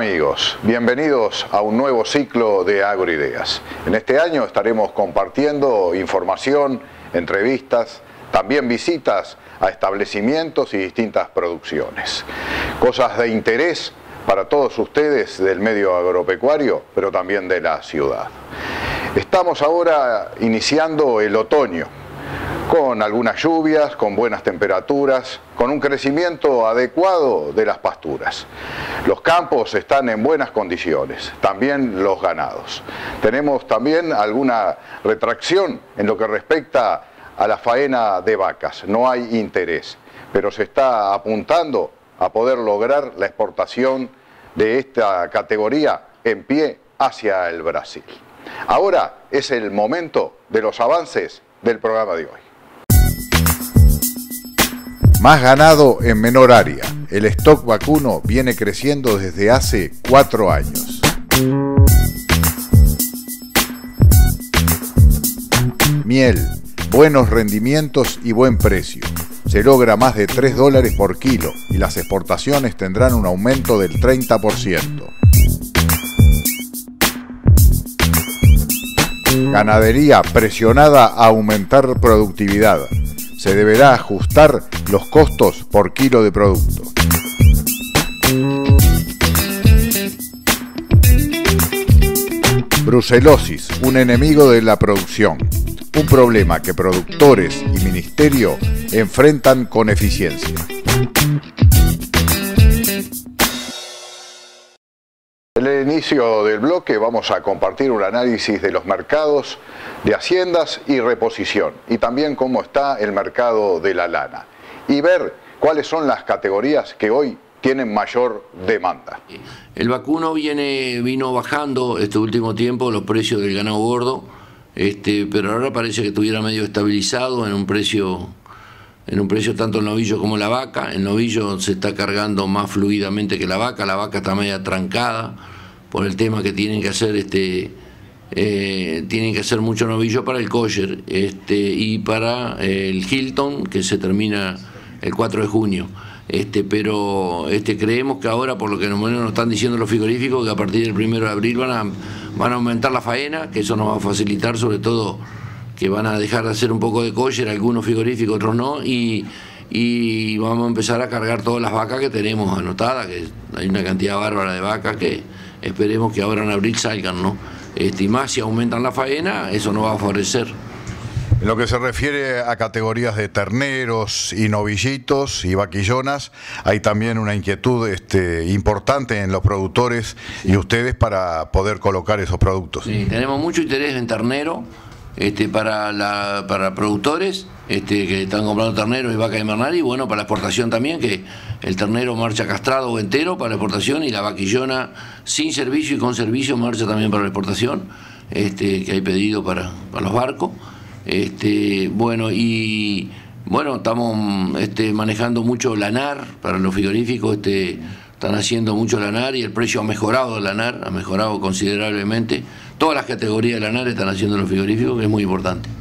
amigos? Bienvenidos a un nuevo ciclo de Agroideas. En este año estaremos compartiendo información, entrevistas, también visitas a establecimientos y distintas producciones. Cosas de interés para todos ustedes del medio agropecuario, pero también de la ciudad. Estamos ahora iniciando el otoño, con algunas lluvias, con buenas temperaturas, con un crecimiento adecuado de las pasturas. Los campos están en buenas condiciones, también los ganados. Tenemos también alguna retracción en lo que respecta a la faena de vacas, no hay interés, pero se está apuntando a poder lograr la exportación de esta categoría en pie hacia el Brasil. Ahora es el momento de los avances del programa de hoy. Más ganado en menor área. El stock vacuno viene creciendo desde hace cuatro años. Miel, buenos rendimientos y buen precio. Se logra más de 3 dólares por kilo y las exportaciones tendrán un aumento del 30%. Ganadería presionada a aumentar productividad se deberá ajustar los costos por kilo de producto. Brucelosis, un enemigo de la producción, un problema que productores y ministerio enfrentan con eficiencia. En el inicio del bloque vamos a compartir un análisis de los mercados de haciendas y reposición y también cómo está el mercado de la lana y ver cuáles son las categorías que hoy tienen mayor demanda. El vacuno viene, vino bajando este último tiempo los precios del ganado gordo, este, pero ahora parece que estuviera medio estabilizado en un precio en un precio tanto el novillo como la vaca. El novillo se está cargando más fluidamente que la vaca, la vaca está media trancada por el tema que tienen que hacer este eh, tienen que hacer mucho novillo para el kosher este, y para el Hilton que se termina el 4 de junio. Este, pero este, creemos que ahora, por lo que nos, están diciendo los frigoríficos, que a partir del 1 de abril van a, van a aumentar la faena, que eso nos va a facilitar sobre todo que van a dejar de hacer un poco de kosher, algunos frigoríficos, otros no, y, y vamos a empezar a cargar todas las vacas que tenemos anotadas, que hay una cantidad bárbara de vacas que esperemos que ahora en abril salgan, ¿no? Este, y más si aumentan la faena, eso nos va a favorecer. En lo que se refiere a categorías de terneros y novillitos y vaquillonas, hay también una inquietud este, importante en los productores y ustedes para poder colocar esos productos. Sí, tenemos mucho interés en ternero este, para, la, para productores este, que están comprando terneros y vaca de invernal y bueno, para la exportación también, que el ternero marcha castrado o entero para la exportación y la vaquillona sin servicio y con servicio marcha también para la exportación, este, que hay pedido para, para los barcos. Este, bueno, y bueno, estamos este, manejando mucho lanar para los frigoríficos, este, están haciendo mucho lanar y el precio ha mejorado el lanar, ha mejorado considerablemente. Todas las categorías de lanar están haciendo los frigoríficos, que es muy importante.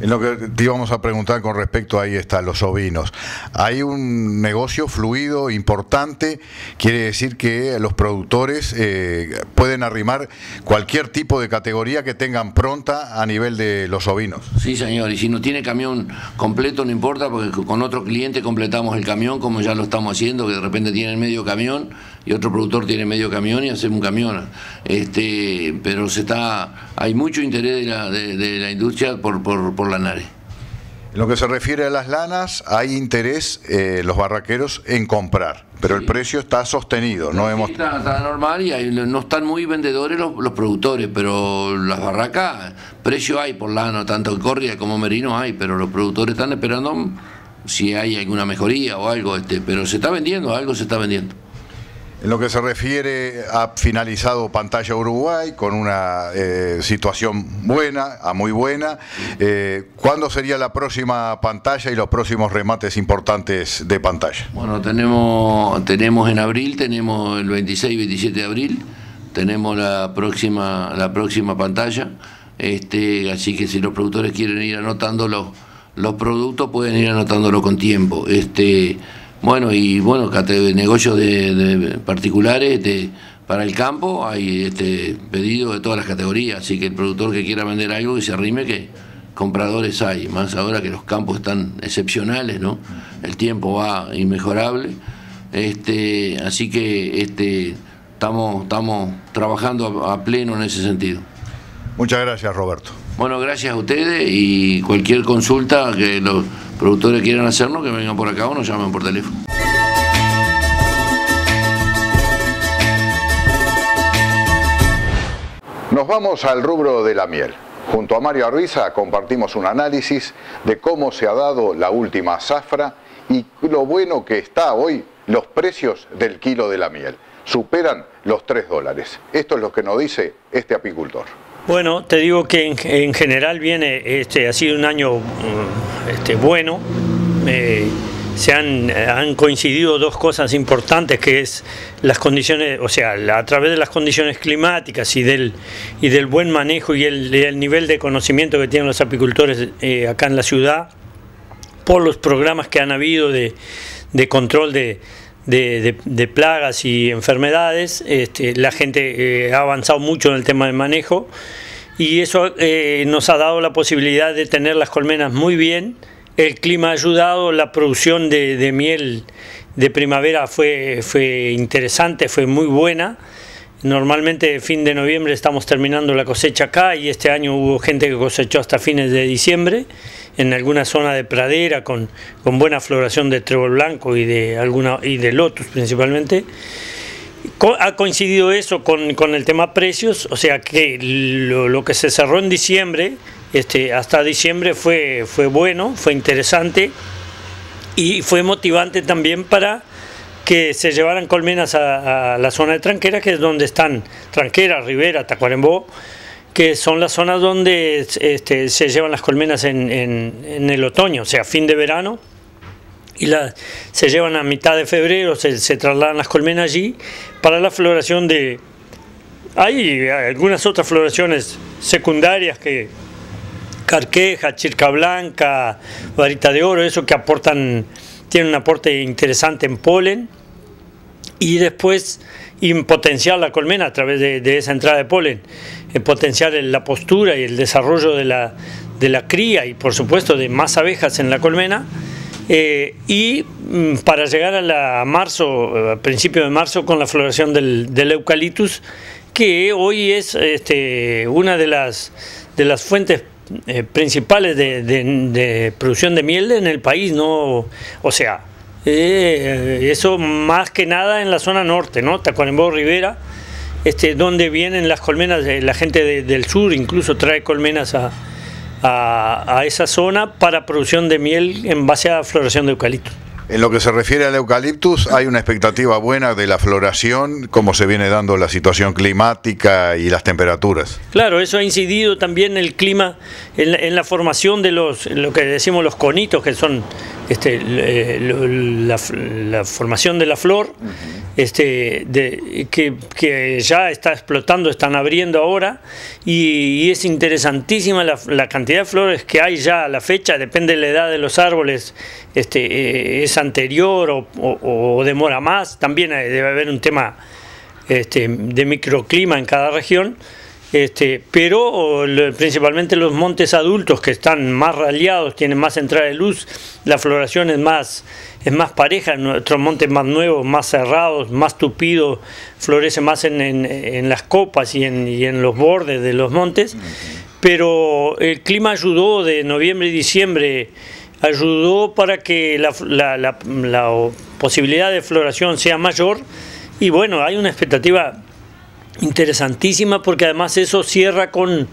En lo que te íbamos a preguntar con respecto ahí está los ovinos. Hay un negocio fluido importante, quiere decir que los productores eh, pueden arrimar cualquier tipo de categoría que tengan pronta a nivel de los ovinos. Sí, señor, y si no tiene camión completo no importa, porque con otro cliente completamos el camión como ya lo estamos haciendo, que de repente tienen medio camión y otro productor tiene medio camión y hacemos un camión. Este, pero se está, hay mucho interés de la, de, la industria por, por, por la NARE. En lo que se refiere a las lanas, hay interés eh, los barraqueros en comprar, pero el precio está sostenido. No, hemos... está, normal y no están muy vendedores los, los, productores, pero las barracas, precio hay por lana, tanto en Corria como Merino hay, pero los productores están esperando si hay alguna mejoría o algo, este, pero se está vendiendo, algo se está vendiendo. En lo que se refiere ha finalizado Pantalla Uruguay con una eh, situación buena, a muy buena. Eh, ¿Cuándo sería la próxima pantalla y los próximos remates importantes de pantalla? Bueno, tenemos, tenemos en abril, tenemos el 26 y 27 de abril, tenemos la próxima, la próxima pantalla. Este, así que si los productores quieren ir anotando los, los productos, pueden ir anotándolo con tiempo. Este, bueno, y bueno, negocios de, de particulares, de para el campo hay este pedido de todas las categorías, así que el productor que quiera vender algo que se arrime que compradores hay, más ahora que los campos están excepcionales, ¿no? El tiempo va inmejorable. Este, así que este, estamos, estamos trabajando a, pleno en ese sentido. Muchas gracias, Roberto. Bueno, gracias a ustedes y cualquier consulta que los productores quieran hacernos, que vengan por acá o nos llamen por teléfono. Nos vamos al rubro de la miel. Junto a Mario Arbiza compartimos un análisis de cómo se ha dado la última zafra y lo bueno que está hoy los precios del kilo de la miel. Superan los 3 dólares. Esto es lo que nos dice este apicultor. Bueno, te digo que en, general viene, este, ha sido un año mm, este, bueno. Eh, se han, coincidido dos cosas importantes, que es las condiciones, o sea, a través de las condiciones climáticas y del, y del buen manejo y el, nivel de conocimiento que tienen los apicultores eh, acá en la ciudad, por los programas que han habido de, control de, de, plagas y enfermedades, este, la gente eh, ha avanzado mucho en el tema del manejo y eso eh, nos ha dado la posibilidad de tener las colmenas muy bien, el clima ha ayudado, la producción de, miel de primavera fue, fue interesante, fue muy buena. Normalmente fin de noviembre estamos terminando la cosecha acá y este año hubo gente que cosechó hasta fines de diciembre en alguna zona de pradera con, con buena floración de trébol blanco y de alguna y de lotus principalmente. Ha coincidido eso con, con el tema precios, o sea que lo, lo que se cerró en diciembre este, hasta diciembre fue, fue bueno, fue interesante y fue motivante también para que se llevaran colmenas a, la zona de Tranquera, que es donde están Tranquera, Rivera, Tacuarembó, que son las zonas donde este, se llevan las colmenas en, el otoño, o sea, fin de verano, y la, se llevan a mitad de febrero, se, se trasladan las colmenas allí para la floración de... Hay algunas otras floraciones secundarias que, carqueja, chirca blanca, varita de oro, eso que aportan, tienen un aporte interesante en polen. Y después potenciar la colmena a través de, esa entrada de polen, potenciar la postura y el desarrollo de la, de la cría y por supuesto de más abejas en la colmena. Eh, y mm, para llegar a, la, marzo, a principio de marzo, con la floración del, del eucaliptus, que hoy es este, una de las, de las fuentes eh, principales de, producción de miel en el país, ¿no? O sea, eh, eso más que nada en la zona norte, ¿no? Tacuarembó, Rivera, este, donde vienen las colmenas, la gente del sur incluso trae colmenas a, a, a esa zona para producción de miel en base a floración de eucalipto. En lo que se refiere al eucaliptus, hay una expectativa buena de la floración, como se viene dando la situación climática y las temperaturas. Claro, eso ha incidido también el clima en la, formación de los, lo que decimos los conitos, que son este, la, formación de la flor, este, que, ya está explotando, están abriendo ahora, y, es interesantísima la, cantidad de flores que hay ya a la fecha, depende de la edad de los árboles, este, eh, anterior o, demora más, también debe haber un tema este, de microclima en cada región. Este, pero principalmente los montes adultos que están más raliados, tienen más entrada de luz, la floración es más, es más pareja, nuestros montes más nuevos, más cerrados, más tupidos, florece más en, las copas y en, los bordes de los montes, pero el clima ayudó de noviembre y diciembre, ayudó para que la posibilidad de floración sea mayor. Y bueno, hay una expectativa interesantísima porque además eso cierra con,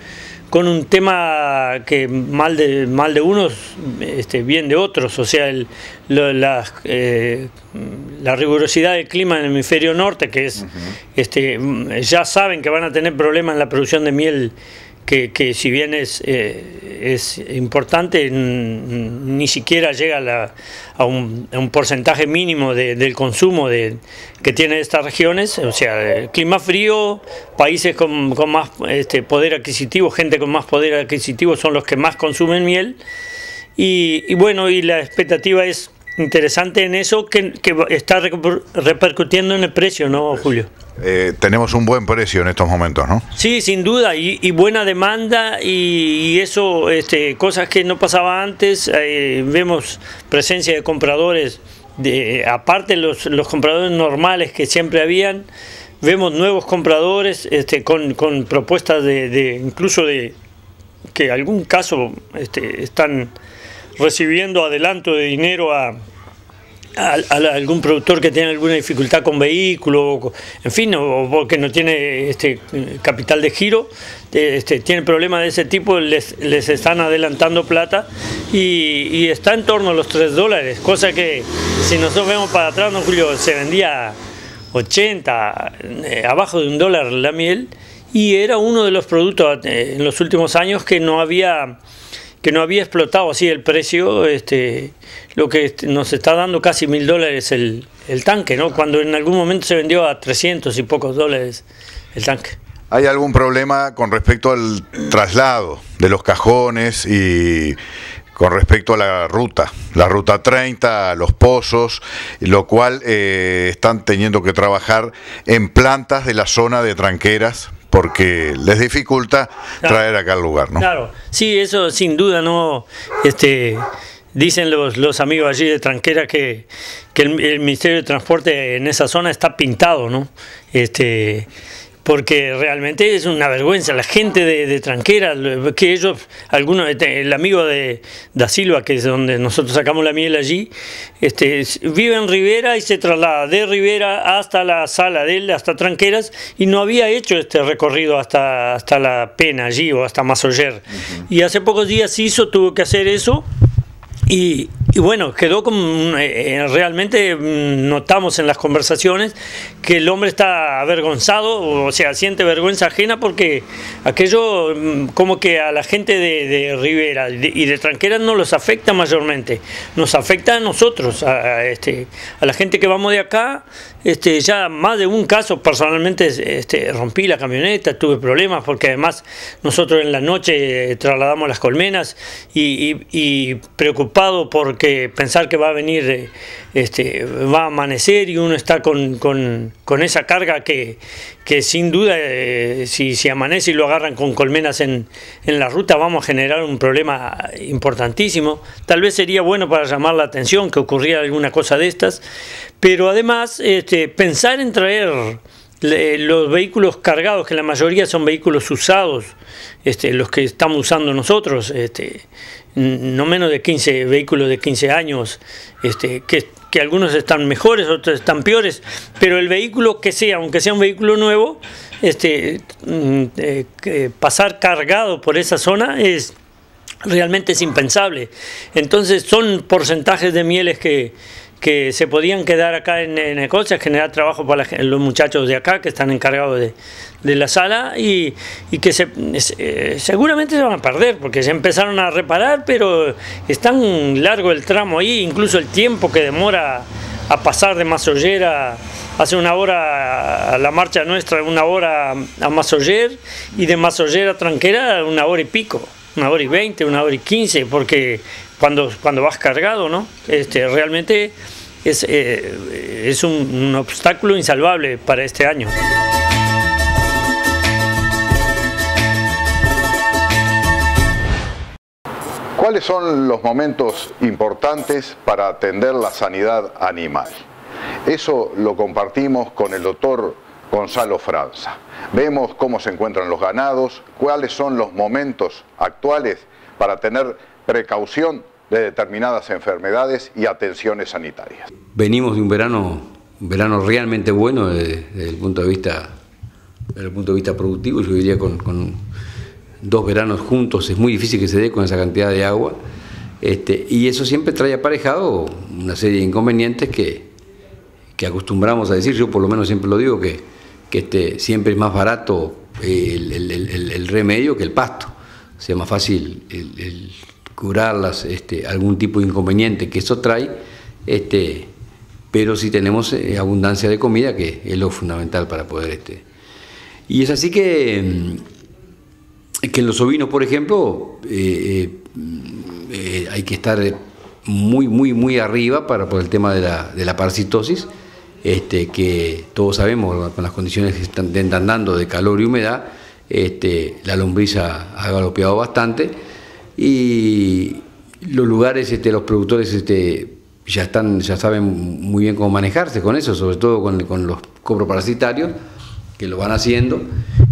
con un tema que mal de, mal de unos, este, bien de otros, o sea, el, la, eh, la, rigurosidad del clima en el hemisferio norte, que es, este, ya saben que van a tener problemas en la producción de miel que, si bien es, eh, es importante, ni siquiera llega a, un, porcentaje mínimo del consumo de, que tiene estas regiones, o sea, clima frío, países con, más este, poder adquisitivo, gente con más poder adquisitivo son los que más consumen miel, y, bueno, y la expectativa es interesante en eso que, está repercutiendo en el precio, ¿no, Julio? Eh, tenemos un buen precio en estos momentos, ¿no? Sí, sin duda, y, buena demanda y, eso, este, cosas que no pasaba antes, eh, vemos presencia de compradores, de, aparte los, los compradores normales que siempre habían, vemos nuevos compradores este, con, con propuestas de, de, incluso de que en algún caso este, están recibiendo adelanto de dinero a, algún productor que tiene alguna dificultad con vehículo, en fin, o porque no tiene este capital de giro, este, tiene problemas de ese tipo, les, les están adelantando plata y, está en torno a los 3 dólares, cosa que si nosotros vemos para atrás, no Julio, se vendía 80, eh, abajo de un dólar la miel y era uno de los productos eh, en los últimos años que no había que no había explotado así el precio, este, lo que nos está dando casi mil dólares el, el, tanque, ¿no? cuando en algún momento se vendió a 300 y pocos dólares el tanque. ¿Hay algún problema con respecto al traslado de los cajones y con respecto a la ruta, la ruta 30, los pozos, lo cual eh, están teniendo que trabajar en plantas de la zona de tranqueras porque les dificulta traer acá al lugar, ¿no? Claro, sí, eso sin duda no, este, dicen los, los amigos allí de Tranquera que, que el, el, Ministerio de Transporte en esa zona está pintado, ¿no? Este, porque realmente es una vergüenza. La gente de, Tranquera, que ellos, algunos, este, el amigo de Da Silva, que es donde nosotros sacamos la miel allí, este, vive en Rivera y se traslada de Rivera hasta la sala de él, hasta Tranqueras, y no había hecho este recorrido hasta, hasta la Pena allí o hasta Masoyer. Y hace pocos días hizo, tuvo que hacer eso y, bueno, quedó como eh, eh, realmente mm, notamos en las conversaciones que el hombre está avergonzado, o sea, siente vergüenza ajena porque aquello mm, como que a la gente de, Rivera y de Tranquera no los afecta mayormente, nos afecta a nosotros, a, este, a la gente que vamos de acá, este, ya más de un caso personalmente este, rompí la camioneta, tuve problemas porque además nosotros en la noche trasladamos las colmenas y, y, preocupado porque pensar que va a venir, eh, este, va a amanecer y uno está con, esa carga que, sin duda eh, si, si, amanece y lo agarran con colmenas en, en la ruta vamos a generar un problema importantísimo. Tal vez sería bueno para llamar la atención que ocurriera alguna cosa de estas, pero además este, pensar en traer los vehículos cargados, que la mayoría son vehículos usados, este, los que estamos usando nosotros, este, no menos de 15 vehículos de 15 años, este, que, algunos están mejores, otros están peores, pero el vehículo que sea, aunque sea un vehículo nuevo, este, mm, eh, pasar cargado por esa zona es realmente es impensable. Entonces son porcentajes de mieles que que se podían quedar acá en, en Escocia, generar trabajo para los muchachos de acá que están encargados de, de la sala y, y que se, eh, seguramente se van a perder porque ya empezaron a reparar, pero es tan largo el tramo ahí, incluso el tiempo que demora a pasar de Masollera hace una hora a la marcha nuestra, una hora a Masoller y de Masoller a Tranquera una hora y pico, una hora y veinte, una hora y quince, porque cuando, cuando vas cargado, ¿no? Este, realmente es, eh, es un, obstáculo insalvable para este año. ¿Cuáles son los momentos importantes para atender la sanidad animal? Eso lo compartimos con el doctor Gonzalo Franza. Vemos cómo se encuentran los ganados, cuáles son los momentos actuales para tener precaución de determinadas enfermedades y atenciones sanitarias. Venimos de un verano, un verano realmente bueno desde, el punto de vista, desde el punto de vista productivo, yo diría con, con, dos veranos juntos es muy difícil que se dé con esa cantidad de agua. Este, y eso siempre trae aparejado una serie de inconvenientes que, que acostumbramos a decir, yo por lo menos siempre lo digo, que, que este, siempre es más barato el, el, el, el remedio que el pasto. O sea, más fácil el, curarlas, este, algún tipo de inconveniente que eso trae, este, pero si tenemos eh, abundancia de comida, que es lo fundamental para poder... Este. Y es así que, mm, que en los ovinos, por ejemplo, eh, eh, hay que estar muy, muy, muy arriba para, por el tema de la, de la parasitosis, este, que todos sabemos con las condiciones que están, dando de calor y humedad, este, la lombriz ha, ha galopeado bastante y los lugares, este, los productores este, ya, están, ya saben muy bien cómo manejarse con eso, sobre todo con, con los coproparasitarios, que lo van haciendo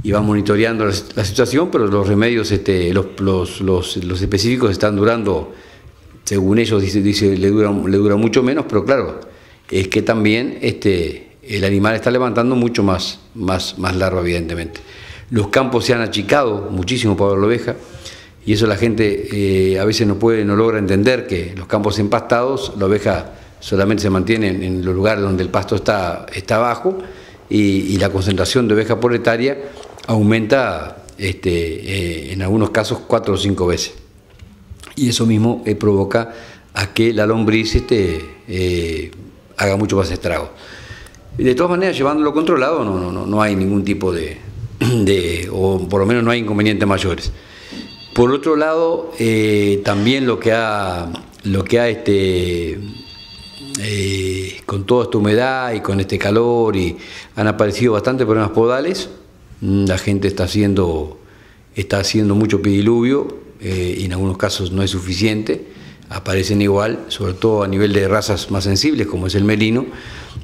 y van monitoreando la, situación, pero los remedios, este, los, los, los, los, específicos están durando, según ellos dice, dice le, dura, le dura mucho menos, pero claro, es que también este, el animal está levantando mucho más, más, más largo, evidentemente. Los campos se han achicado muchísimo para la oveja y eso la gente eh, a veces no puede, no logra entender que los campos empastados, la oveja solamente se mantiene en, los lugares donde el pasto está, está bajo y, y, la concentración de oveja por hectárea aumenta este, eh, en algunos casos cuatro o cinco veces. Y eso mismo eh, provoca a que la lombriz este, eh, haga mucho más estrago. De todas maneras, llevándolo controlado, no, no, no hay ningún tipo de, de, o por lo menos no hay inconvenientes mayores. Por otro lado, eh, también lo que ha, lo que ha este, eh, con toda esta humedad y con este calor, y han aparecido bastantes problemas podales. Mm, la gente está haciendo, está haciendo mucho pediluvio eh, y en algunos casos no es suficiente. Aparecen igual, sobre todo a nivel de razas más sensibles, como es el merino.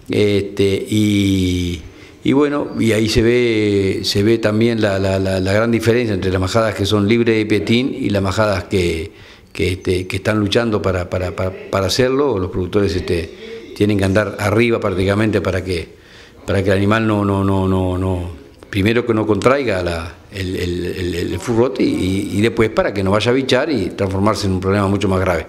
Este, y, y bueno, y ahí se ve, se ve también la, la, la, gran diferencia entre las majadas que son libres de petín y las majadas que, que, este, que están luchando para, para, para, hacerlo. Los productores este, tienen que andar arriba prácticamente para que, para que el animal no, no, no, no, no primero que no contraiga la, el, el, el, furrote y, y, después para que no vaya a bichar y transformarse en un problema mucho más grave.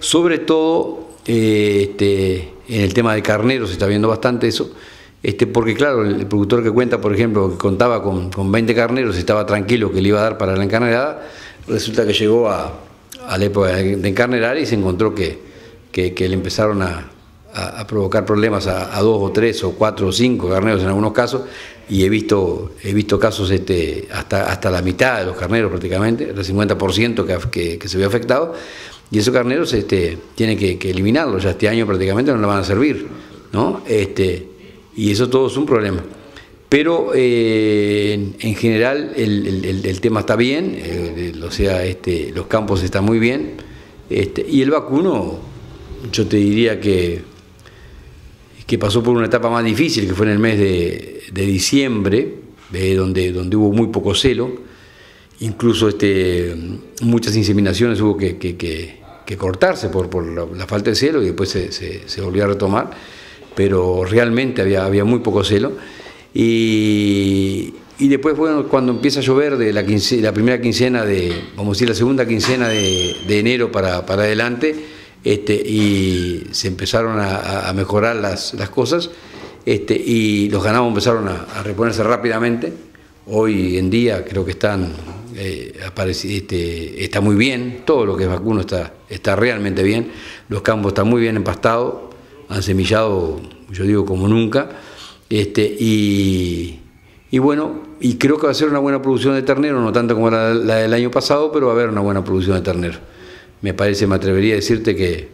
Sobre todo eh, este, en el tema de carneros se está viendo bastante eso. Este, porque claro, el productor que cuenta, por ejemplo, contaba con, con 20 carneros, estaba tranquilo que le iba a dar para la encarnerada, resulta que llegó a, la época de encarnerar y se encontró que, que, le empezaron a, a, provocar problemas a, dos o tres o cuatro o cinco carneros en algunos casos, y he visto, he visto casos este, hasta, hasta la mitad de los carneros prácticamente, el 50% que, que, se vio afectado, y esos carneros este, tienen que, que eliminarlos, ya este año prácticamente no le van a servir, ¿no? Este, y eso todo es un problema. Pero eh, en, en, general el, el, el, tema está bien, eh, o sea, este, los campos están muy bien, este, y el vacuno, yo te diría que, que pasó por una etapa más difícil, que fue en el mes de, de diciembre, eh, donde, donde hubo muy poco celo, incluso este, muchas inseminaciones hubo que, que, que cortarse por, por la, la, falta de celo y después se, se, se volvió a retomar pero realmente había, había muy poco celo. Y, y después, bueno, cuando empieza a llover de la, quince, la primera quincena de, vamos a decir, la segunda quincena de, de enero para, para adelante, este, y se empezaron a, mejorar las, las, cosas, este, y los ganados empezaron a, reponerse rápidamente. Hoy en día creo que están, eh, este, está muy bien, todo lo que es vacuno está, está realmente bien, los campos están muy bien empastados, han semillado, yo digo, como nunca, este, y, y, bueno, y creo que va a ser una buena producción de ternero, no tanto como la, del año pasado, pero va a haber una buena producción de ternero. Me parece, me atrevería a decirte que,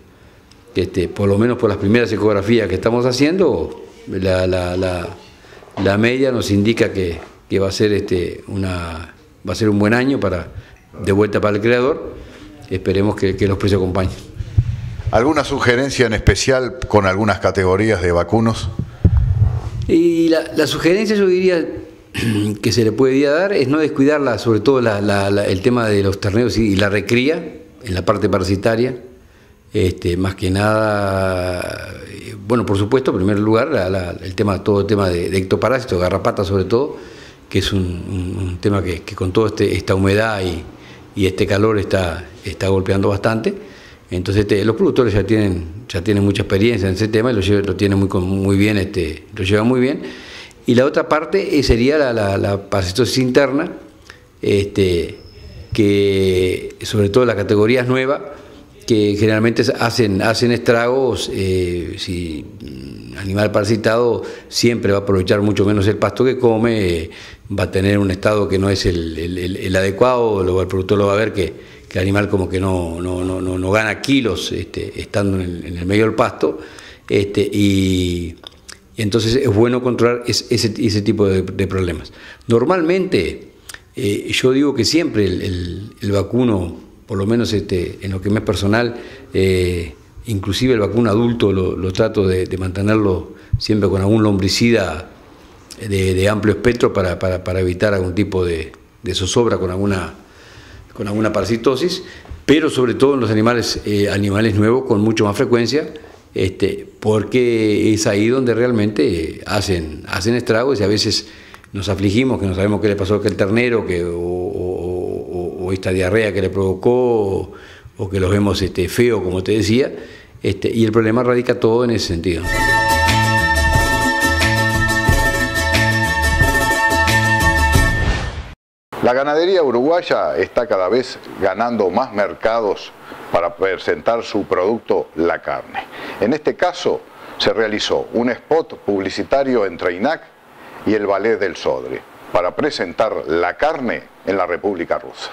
este, por lo menos por las primeras ecografías que estamos haciendo, la, la, la, la media nos indica que, que, va, a ser este, una, va a ser un buen año para, de vuelta para el creador. Esperemos que, que los precios acompañen. ¿Alguna sugerencia en especial con algunas categorías de vacunos? Y la, la sugerencia yo diría que se le podría dar es no descuidar la, sobre todo la, la, el tema de los terneros y, la recría en la parte parasitaria. Este, más que nada, bueno, por supuesto, en primer lugar, el tema, todo el tema de, de ectoparásitos, garrapatas sobre todo, que es un, un, un tema que, que, con toda este, esta humedad y, y, este calor está, está golpeando bastante entonces este, los productores ya tienen, ya tienen mucha experiencia en ese tema y lo, llevan, lo tienen muy, muy bien, este, lo llevan muy bien. Y la otra parte eh, sería la, la, la parasitosis interna, este, que sobre todo las categorías nuevas, que generalmente hacen, hacen estragos, eh, si animal parasitado siempre va a aprovechar mucho menos el pasto que come, eh, va a tener un estado que no es el, el, el, adecuado, luego el productor lo va a ver que que el animal como que no, no, no, no gana kilos este, estando en el, medio del pasto, este, y, entonces es bueno controlar ese, ese tipo de, problemas. Normalmente, eh, yo digo que siempre el, el, vacuno, por lo menos este, en lo que me es personal, eh, inclusive el vacuno adulto lo, trato de, mantenerlo siempre con algún lombricida de, amplio espectro para, para, evitar algún tipo de, de zozobra con alguna con alguna parasitosis, pero sobre todo en los animales, eh, animales nuevos con mucho más frecuencia, este, porque es ahí donde realmente hacen, hacen estragos y a veces nos afligimos que no sabemos qué le pasó a aquel ternero que, o, esta diarrea que le provocó o, que los vemos este, feo, como te decía, este, y el problema radica todo en ese sentido. La ganadería uruguaya está cada vez ganando más mercados para presentar su producto, la carne. En este caso, se realizó un spot publicitario entre INAC y el Ballet del Sodre para presentar la carne en la República Rusa.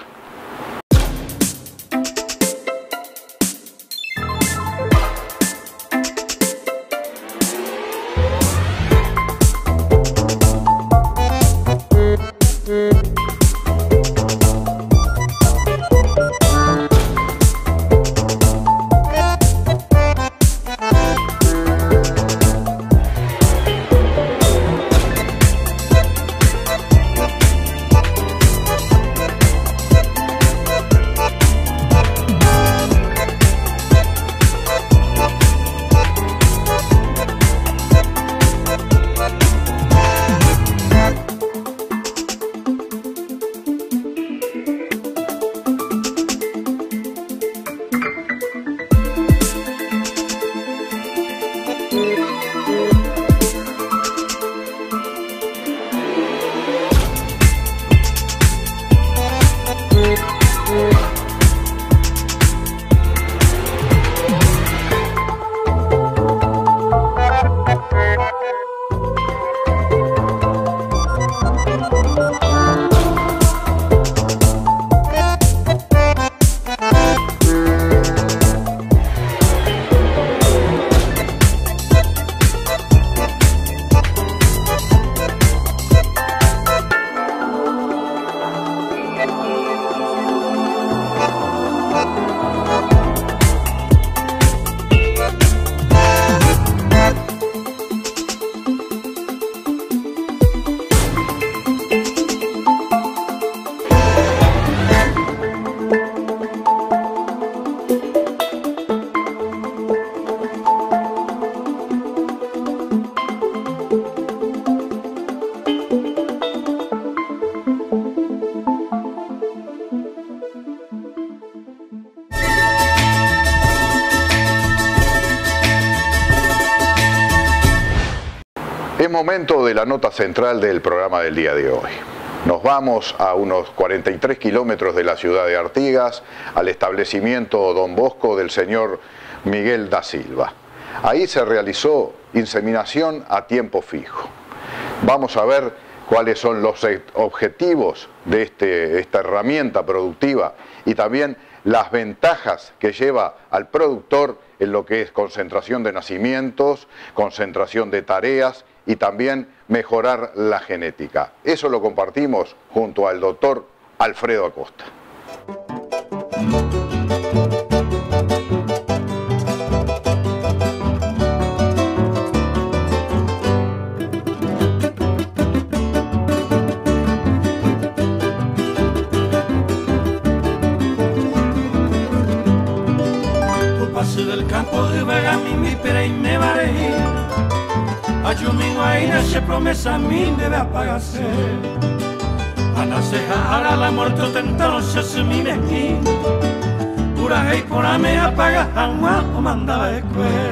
Momento de la nota central del programa del día de hoy. Nos vamos a unos 43 kilómetros de la ciudad de Artigas, al establecimiento Don Bosco del señor Miguel da Silva. Ahí se realizó inseminación a tiempo fijo. Vamos a ver cuáles son los objetivos de este, esta herramienta productiva y también las ventajas que lleva al productor en lo que es concentración de nacimientos, concentración de tareas y también mejorar la genética. Eso lo compartimos junto al doctor Alfredo Acosta. Apagarse. Anaseja la muerte tentaron se mi mequín. Pura y por me apaga jamás o mandaba escuela.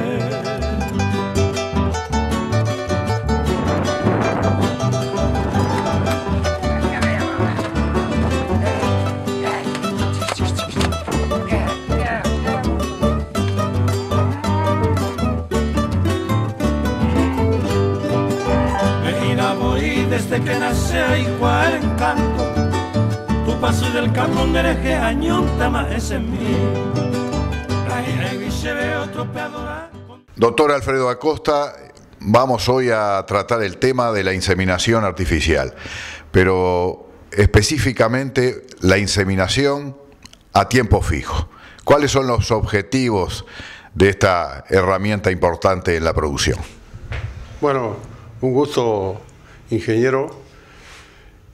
Desde que nace igual encanto. Tu paso del campo tama ese mí. Ahí se ve otro Doctor Alfredo Acosta, vamos hoy a tratar el tema de la inseminación artificial, pero específicamente la inseminación a tiempo fijo. ¿Cuáles son los objetivos de esta herramienta importante en la producción? Bueno, un gusto, ingeniero,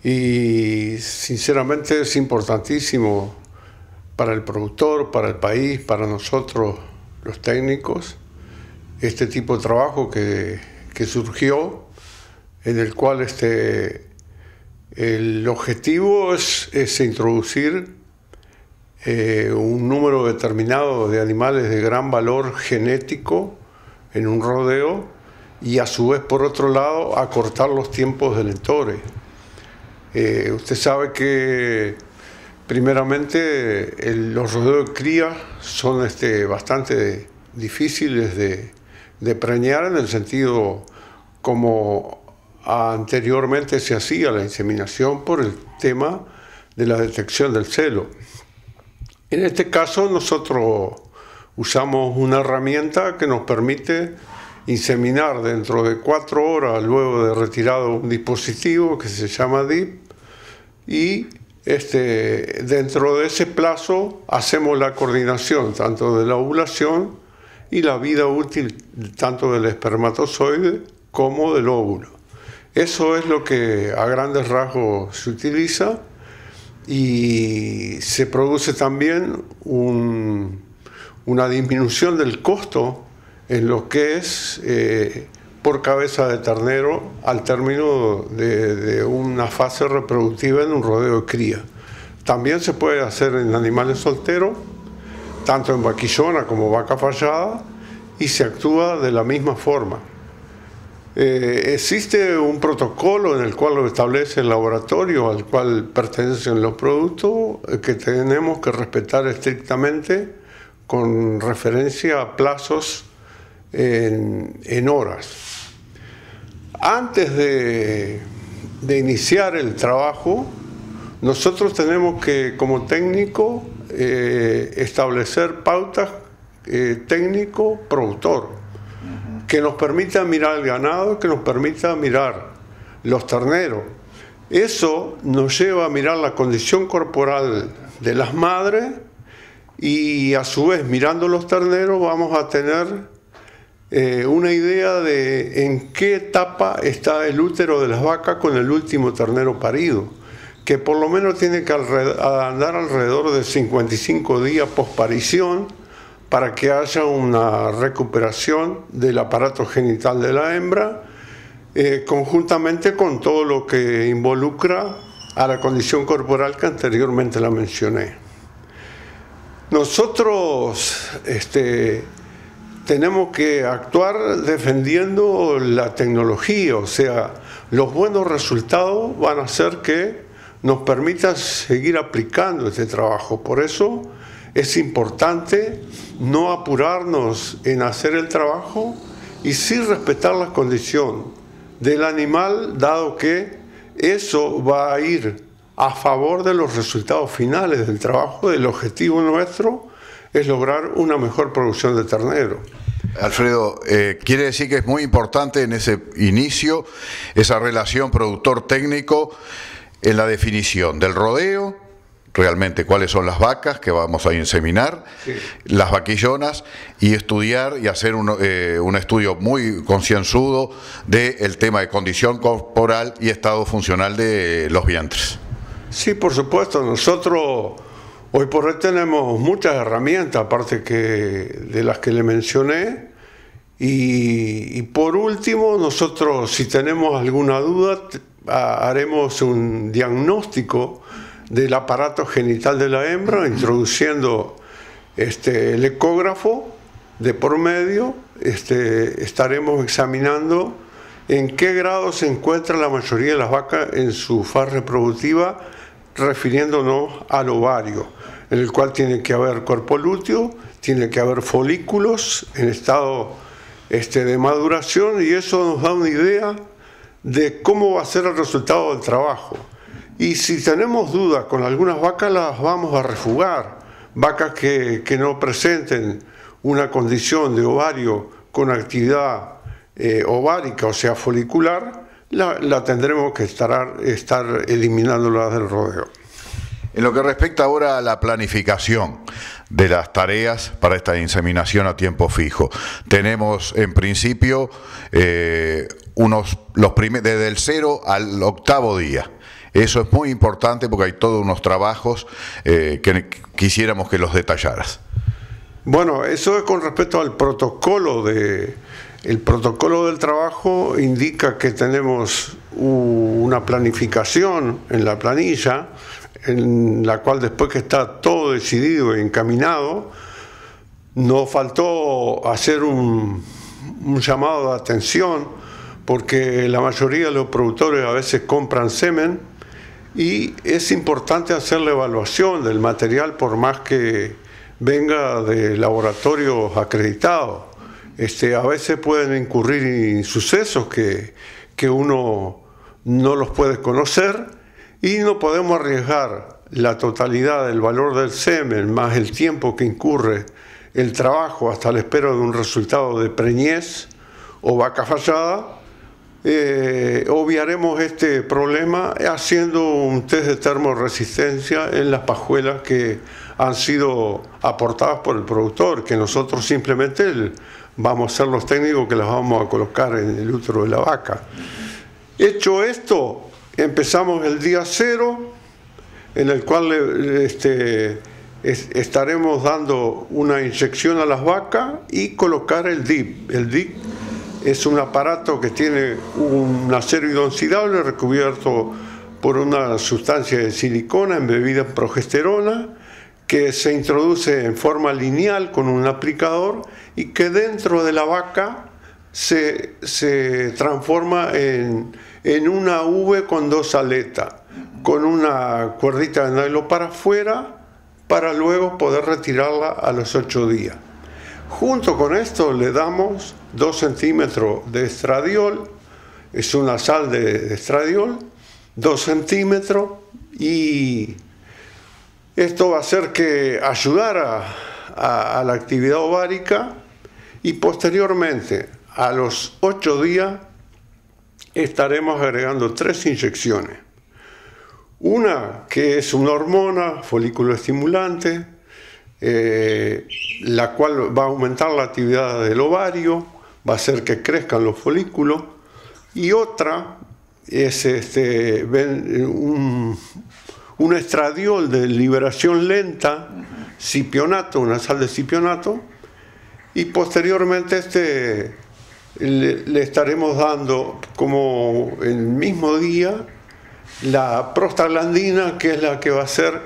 y sinceramente es importantísimo para el productor, para el país, para nosotros los técnicos, este tipo de trabajo que, surgió, en el cual este, el objetivo es, es introducir eh, un número determinado de animales de gran valor genético en un rodeo y a su vez, por otro lado, acortar los tiempos del entore. Eh, usted sabe que primeramente los rodeos de cría son este, bastante difíciles de, de preñar en el sentido como anteriormente se hacía la inseminación por el tema de la detección del celo. En este caso nosotros usamos una herramienta que nos permite inseminar dentro de cuatro horas luego de retirado un dispositivo que se llama DIP y este, dentro de ese plazo hacemos la coordinación tanto de la ovulación y la vida útil tanto del espermatozoide como del óvulo. Eso es lo que a grandes rasgos se utiliza y se produce también una disminución del costo en lo que es eh, por cabeza de ternero al término de, una fase reproductiva en un rodeo de cría. También se puede hacer en animales solteros, tanto en vaquillona como vaca fallada, y se actúa de la misma forma. Eh, existe un protocolo en el cual lo establece el laboratorio al cual pertenecen los productos eh, que tenemos que respetar estrictamente con referencia a plazos en, horas. Antes de, iniciar el trabajo, nosotros tenemos que, como técnico, eh, establecer pautas técnico-productor que nos permita mirar el ganado, que nos permita mirar los terneros. Eso nos lleva a mirar la condición corporal de las madres y a su vez mirando los terneros vamos a tener eh, una idea de en qué etapa está el útero de las vacas con el último ternero parido, que por lo menos tiene que andar alrededor de 55 días posparición para que haya una recuperación del aparato genital de la hembra, eh, conjuntamente con todo lo que involucra a la condición corporal que anteriormente la mencioné. Nosotros este, tenemos que actuar defendiendo la tecnología, o sea, los buenos resultados van a hacer que nos permita seguir aplicando este trabajo. Por eso es importante no apurarnos en hacer el trabajo y sí respetar la condición del animal, dado que eso va a ir a favor de los resultados finales del trabajo. El objetivo nuestro es lograr una mejor producción de ternero. Alfredo, eh, quiere decir que es muy importante en ese inicio esa relación productor-técnico en la definición del rodeo, realmente cuáles son las vacas que vamos a inseminar, las vaquillonas y estudiar y hacer un, eh, un estudio muy concienzudo del tema de condición corporal y estado funcional de los vientres. Sí, por supuesto, nosotros hoy por hoy tenemos muchas herramientas, aparte que de las que le mencioné, y, por último, nosotros si tenemos alguna duda, haremos un diagnóstico del aparato genital de la hembra, introduciendo este, el ecógrafo de por medio, este, estaremos examinando en qué grado se encuentra la mayoría de las vacas en su fase reproductiva, refiriéndonos al ovario, en el cual tiene que haber cuerpo lúteo, tiene que haber folículos en estado este, de maduración y eso nos da una idea de cómo va a ser el resultado del trabajo. Y si tenemos dudas con algunas vacas, las vamos a refugar. Vacas que, no presenten una condición de ovario con actividad eh, ovárica, o sea, folicular, la, tendremos que estar, estar eliminándola del rodeo. En lo que respecta ahora a la planificación de las tareas para esta inseminación a tiempo fijo, tenemos en principio eh, unos los desde el cero al octavo día. Eso es muy importante porque hay todos unos trabajos eh, que quisiéramos que los detallaras. Bueno, eso es con respecto al protocolo de el protocolo del trabajo indica que tenemos una planificación en la planilla en la cual después que está todo decidido y encaminado, nos faltó hacer un, un llamado de atención porque la mayoría de los productores a veces compran semen y es importante hacer la evaluación del material por más que venga de laboratorios acreditados. Este, a veces pueden incurrir sucesos que, que uno no los puede conocer y no podemos arriesgar la totalidad del valor del semen más el tiempo que incurre el trabajo hasta la espera de un resultado de preñez o vaca fallada, eh, obviaremos este problema haciendo un test de termoresistencia en las pajuelas que han sido aportadas por el productor, que nosotros simplemente vamos a ser los técnicos que las vamos a colocar en el útero de la vaca. Hecho esto, Empezamos el día cero, en el cual este, estaremos dando una inyección a las vacas y colocar el DIP. El DIP es un aparato que tiene un acero inoxidable recubierto por una sustancia de silicona embebida en progesterona que se introduce en forma lineal con un aplicador y que dentro de la vaca se, se transforma en en una V con dos aletas, con una cuerdita de nylon para afuera, para luego poder retirarla a los ocho días. Junto con esto le damos 2 centímetros de estradiol, es una sal de, estradiol, 2 centímetros y esto va a hacer que ayudara a, a la actividad ovárica y posteriormente a los 8 días estaremos agregando tres inyecciones. Una que es una hormona folículo estimulante, eh, la cual va a aumentar la actividad del ovario, va a hacer que crezcan los folículos, y otra es este, un, un estradiol de liberación lenta, cipionato, una sal de cipionato, y posteriormente este le, estaremos dando como el mismo día la prostaglandina, que es la que va a ser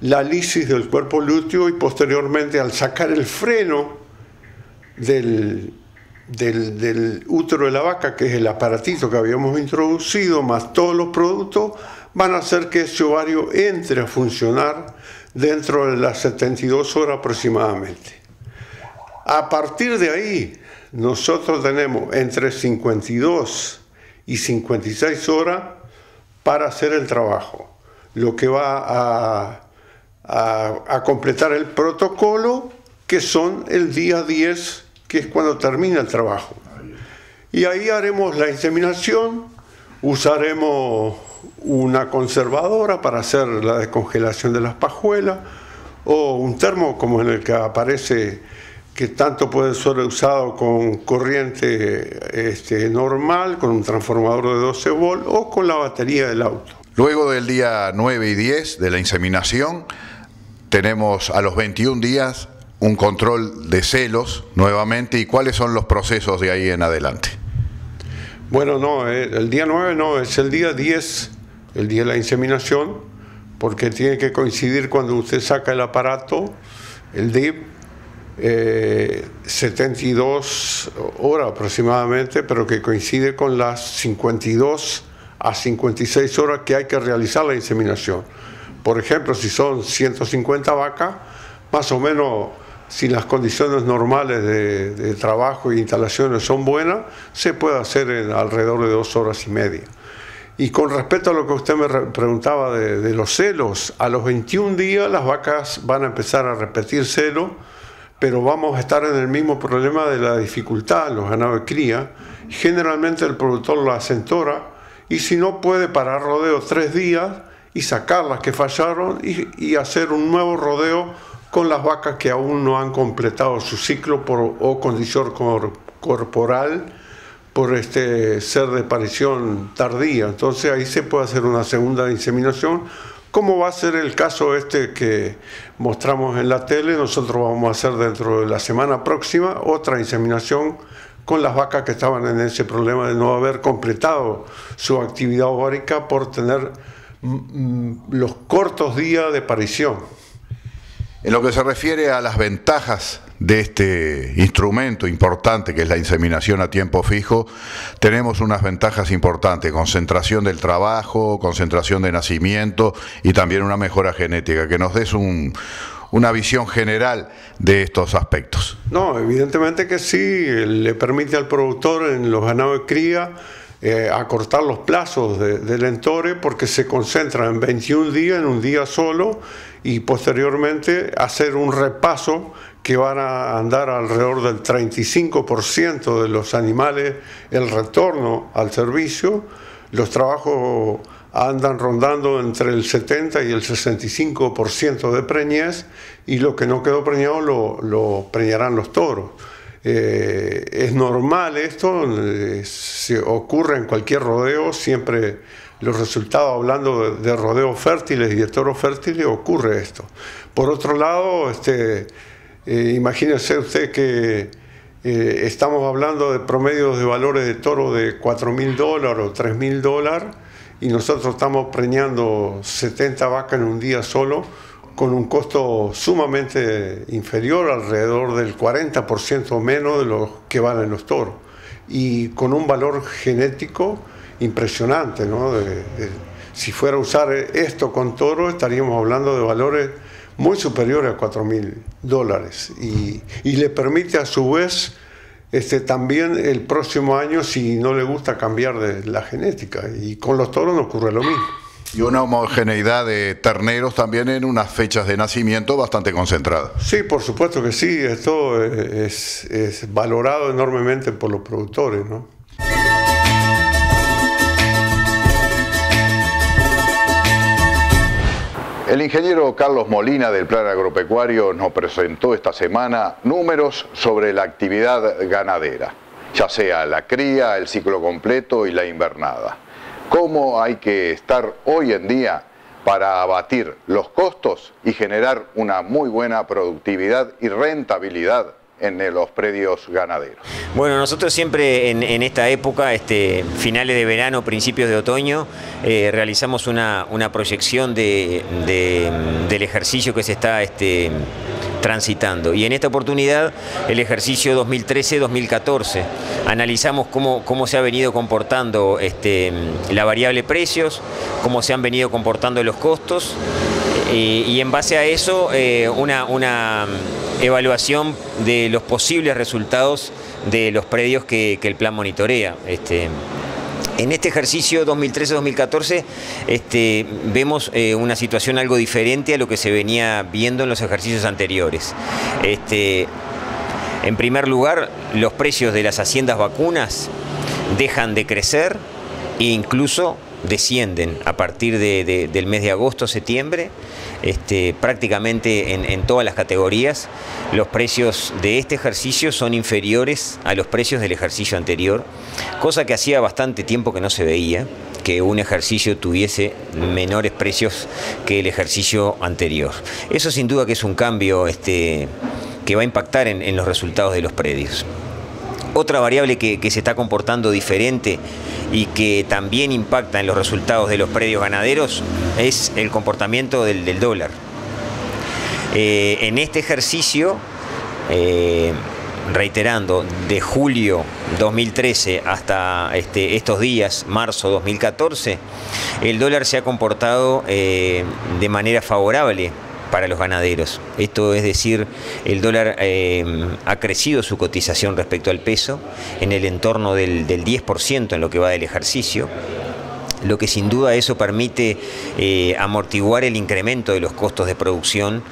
la lisis del cuerpo lúteo y posteriormente al sacar el freno del, del, útero de la vaca, que es el aparatito que habíamos introducido, más todos los productos, van a hacer que ese ovario entre a funcionar dentro de las 72 horas aproximadamente. A partir de ahí, nosotros tenemos entre 52 y 56 horas para hacer el trabajo, lo que va a, a, completar el protocolo, que son el día 10, que es cuando termina el trabajo. Y ahí haremos la inseminación, usaremos una conservadora para hacer la descongelación de las pajuelas, o un termo como en el que aparece que tanto puede ser usado con corriente este, normal, con un transformador de 12 volts o con la batería del auto. Luego del día 9 y 10 de la inseminación, tenemos a los 21 días un control de celos nuevamente y cuáles son los procesos de ahí en adelante. Bueno, no, eh, el día 9 no, es el día 10, el día de la inseminación, porque tiene que coincidir cuando usted saca el aparato, el DIP, 72 eh, horas aproximadamente, pero que coincide con las 52 a 56 horas que hay que realizar la inseminación. Por ejemplo, si son 150 vacas, más o menos, si las condiciones normales de, trabajo e instalaciones son buenas, se puede hacer en alrededor de dos horas y media. Y con respecto a lo que usted me preguntaba de, los celos, a los 21 días las vacas van a empezar a repetir celo, pero vamos a estar en el mismo problema de la dificultad los ganados de cría. Generalmente el productor lo acentora y si no puede parar rodeo tres días y sacar las que fallaron y, hacer un nuevo rodeo con las vacas que aún no han completado su ciclo por, o condición corporal por este ser de aparición tardía. Entonces ahí se puede hacer una segunda inseminación, como va a ser el caso este que mostramos en la tele. Nosotros vamos a hacer dentro de la semana próxima otra inseminación con las vacas que estaban en ese problema de no haber completado su actividad ovárica por tener mm, mm, los cortos días de aparición. En lo que se refiere a las ventajas de este instrumento importante que es la inseminación a tiempo fijo, tenemos unas ventajas importantes, concentración del trabajo, concentración de nacimiento y también una mejora genética, que nos des una visión general de estos aspectos. No, evidentemente que sí, le permite al productor en los ganados de cría eh, acortar los plazos del entore porque se concentra en 21 días, en un día solo, y posteriormente hacer un repaso que van a andar alrededor del 35% de los animales el retorno al servicio. Los trabajos andan rondando entre el 70 y el 65% de preñez y lo que no quedó preñado lo, preñarán los toros. Eh, es normal esto, eh, se ocurre en cualquier rodeo, siempre los resultados, hablando de, rodeos fértiles y de toros fértiles, ocurre esto. Por otro lado, este, eh, imagínense usted que eh, estamos hablando de promedios de valores de toro de 4 mil dólares o 3 mil dólares y nosotros estamos preñando 70 vacas en un día solo con un costo sumamente inferior, alrededor del 40% menos de lo que valen los toros y con un valor genético impresionante. ¿no? si fuera a usar esto con toro estaríamos hablando de valores muy superior a 4 mil dólares y, le permite a su vez este, también el próximo año, si no le gusta, cambiar la genética. Y con los toros no ocurre lo mismo. Y una homogeneidad de terneros también en unas fechas de nacimiento bastante concentradas. Sí, por supuesto que sí. Esto es, es valorado enormemente por los productores, ¿no? El ingeniero Carlos Molina del Plan Agropecuario nos presentó esta semana números sobre la actividad ganadera, ya sea la cría, el ciclo completo y la invernada. ¿Cómo hay que estar hoy en día para abatir los costos y generar una muy buena productividad y rentabilidad en los predios ganaderos. Bueno, nosotros siempre en, esta época, este, finales de verano, principios de otoño, eh, realizamos una, proyección de, del ejercicio que se está este, transitando. Y en esta oportunidad, el ejercicio 2013-2014, analizamos cómo, cómo se ha venido comportando este, la variable precios, cómo se han venido comportando los costos, y, en base a eso, eh, una, una evaluación de los posibles resultados de los predios que, el plan monitorea. Este, en este ejercicio 2013-2014 este, vemos eh, una situación algo diferente a lo que se venía viendo en los ejercicios anteriores. Este, en primer lugar, los precios de las haciendas vacunas dejan de crecer e incluso descienden a partir del mes de agosto-septiembre este, prácticamente en, todas las categorías. Los precios de este ejercicio son inferiores a los precios del ejercicio anterior, cosa que hacía bastante tiempo que no se veía que un ejercicio tuviese menores precios que el ejercicio anterior. Eso sin duda que es un cambio este, que va a impactar en, los resultados de los predios. Otra variable que, se está comportando diferente y que también impacta en los resultados de los predios ganaderos es el comportamiento del, dólar. Eh, en este ejercicio, eh, reiterando, de julio 2013 hasta este, estos días, marzo 2014, el dólar se ha comportado eh, de manera favorable para los ganaderos. Esto es decir, el dólar eh, ha crecido su cotización respecto al peso en el entorno del, 10% en lo que va del ejercicio. lo que sin duda eso permite eh, amortiguar el incremento de los costos de producción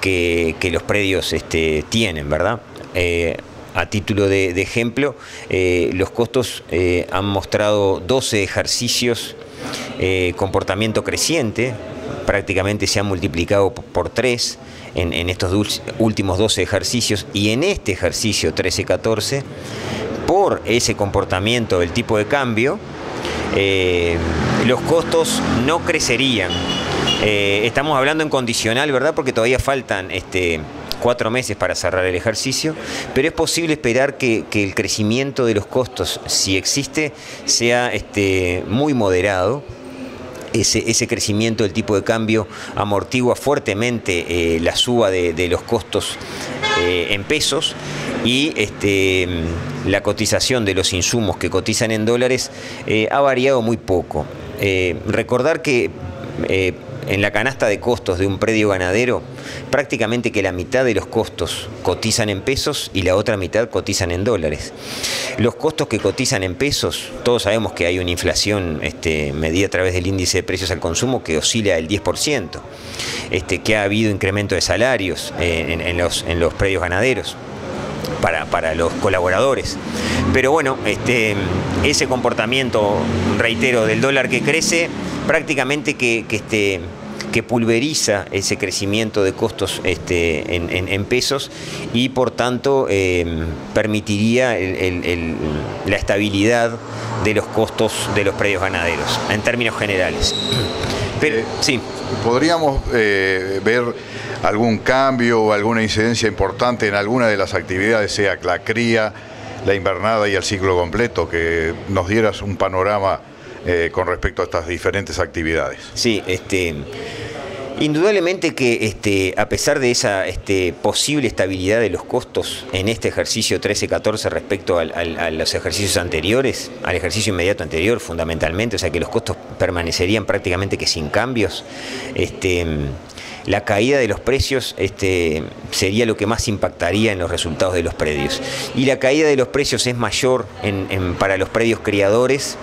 que, los predios este, tienen, ¿verdad? Eh, a título de, ejemplo, los costos han mostrado 12 ejercicios comportamiento creciente, prácticamente se han multiplicado por 3 en, en estos últimos 12 ejercicios y en este ejercicio 13-14, por ese comportamiento del tipo de cambio, eh, los costos no crecerían. Eh, estamos hablando en condicional, ¿verdad? Porque todavía faltan este, cuatro meses para cerrar el ejercicio, pero es posible esperar que, el crecimiento de los costos, si existe, sea este, muy moderado. Ese, crecimiento del tipo de cambio amortigua fuertemente eh, la suba de, los costos en pesos y este, la cotización de los insumos que cotizan en dólares eh, ha variado muy poco. Eh, recordar que eh, en la canasta de costos de un predio ganadero, prácticamente que la mitad de los costos cotizan en pesos y la otra mitad cotizan en dólares. Los costos que cotizan en pesos, todos sabemos que hay una inflación este, medida a través del índice de precios al consumo que oscila el 10%, este, que ha habido incremento de salarios en, los, en los predios ganaderos para, los colaboradores. Pero bueno, este, ese comportamiento, reitero, del dólar que crece, prácticamente que, este, que pulveriza ese crecimiento de costos este, en, pesos y por tanto em, permitiría la estabilidad de los costos de los predios ganaderos, en términos generales. Pero, eh, sí. Podríamos eh, ver algún cambio o alguna incidencia importante en alguna de las actividades, sea la cría, la invernada y el ciclo completo, que nos dieras un panorama eh, con respecto a estas diferentes actividades. Sí, este. Indudablemente que este, a pesar de esa este, posible estabilidad de los costos en este ejercicio 13-14 respecto a los ejercicios anteriores, al ejercicio inmediato anterior fundamentalmente, o sea que los costos permanecerían prácticamente que sin cambios, este, la caída de los precios este, sería lo que más impactaría en los resultados de los predios. Y la caída de los precios es mayor para los predios criadores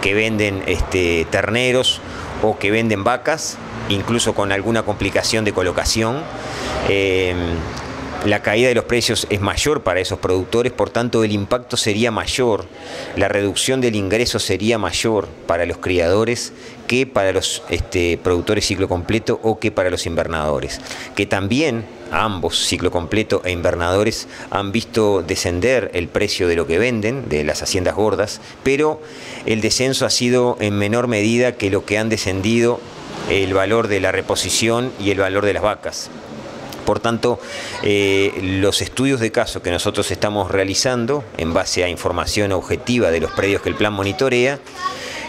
que venden este, terneros o que venden vacas, incluso con alguna complicación de colocación. Eh, la caída de los precios es mayor para esos productores, por tanto el impacto sería mayor, la reducción del ingreso sería mayor para los criadores que para los este, productores ciclo completo o que para los invernadores, que también ambos, ciclo completo e invernadores, han visto descender el precio de lo que venden, de las haciendas gordas, pero el descenso ha sido en menor medida que lo que han descendido el valor de la reposición y el valor de las vacas. Por tanto, eh, los estudios de caso que nosotros estamos realizando en base a información objetiva de los predios que el plan monitorea,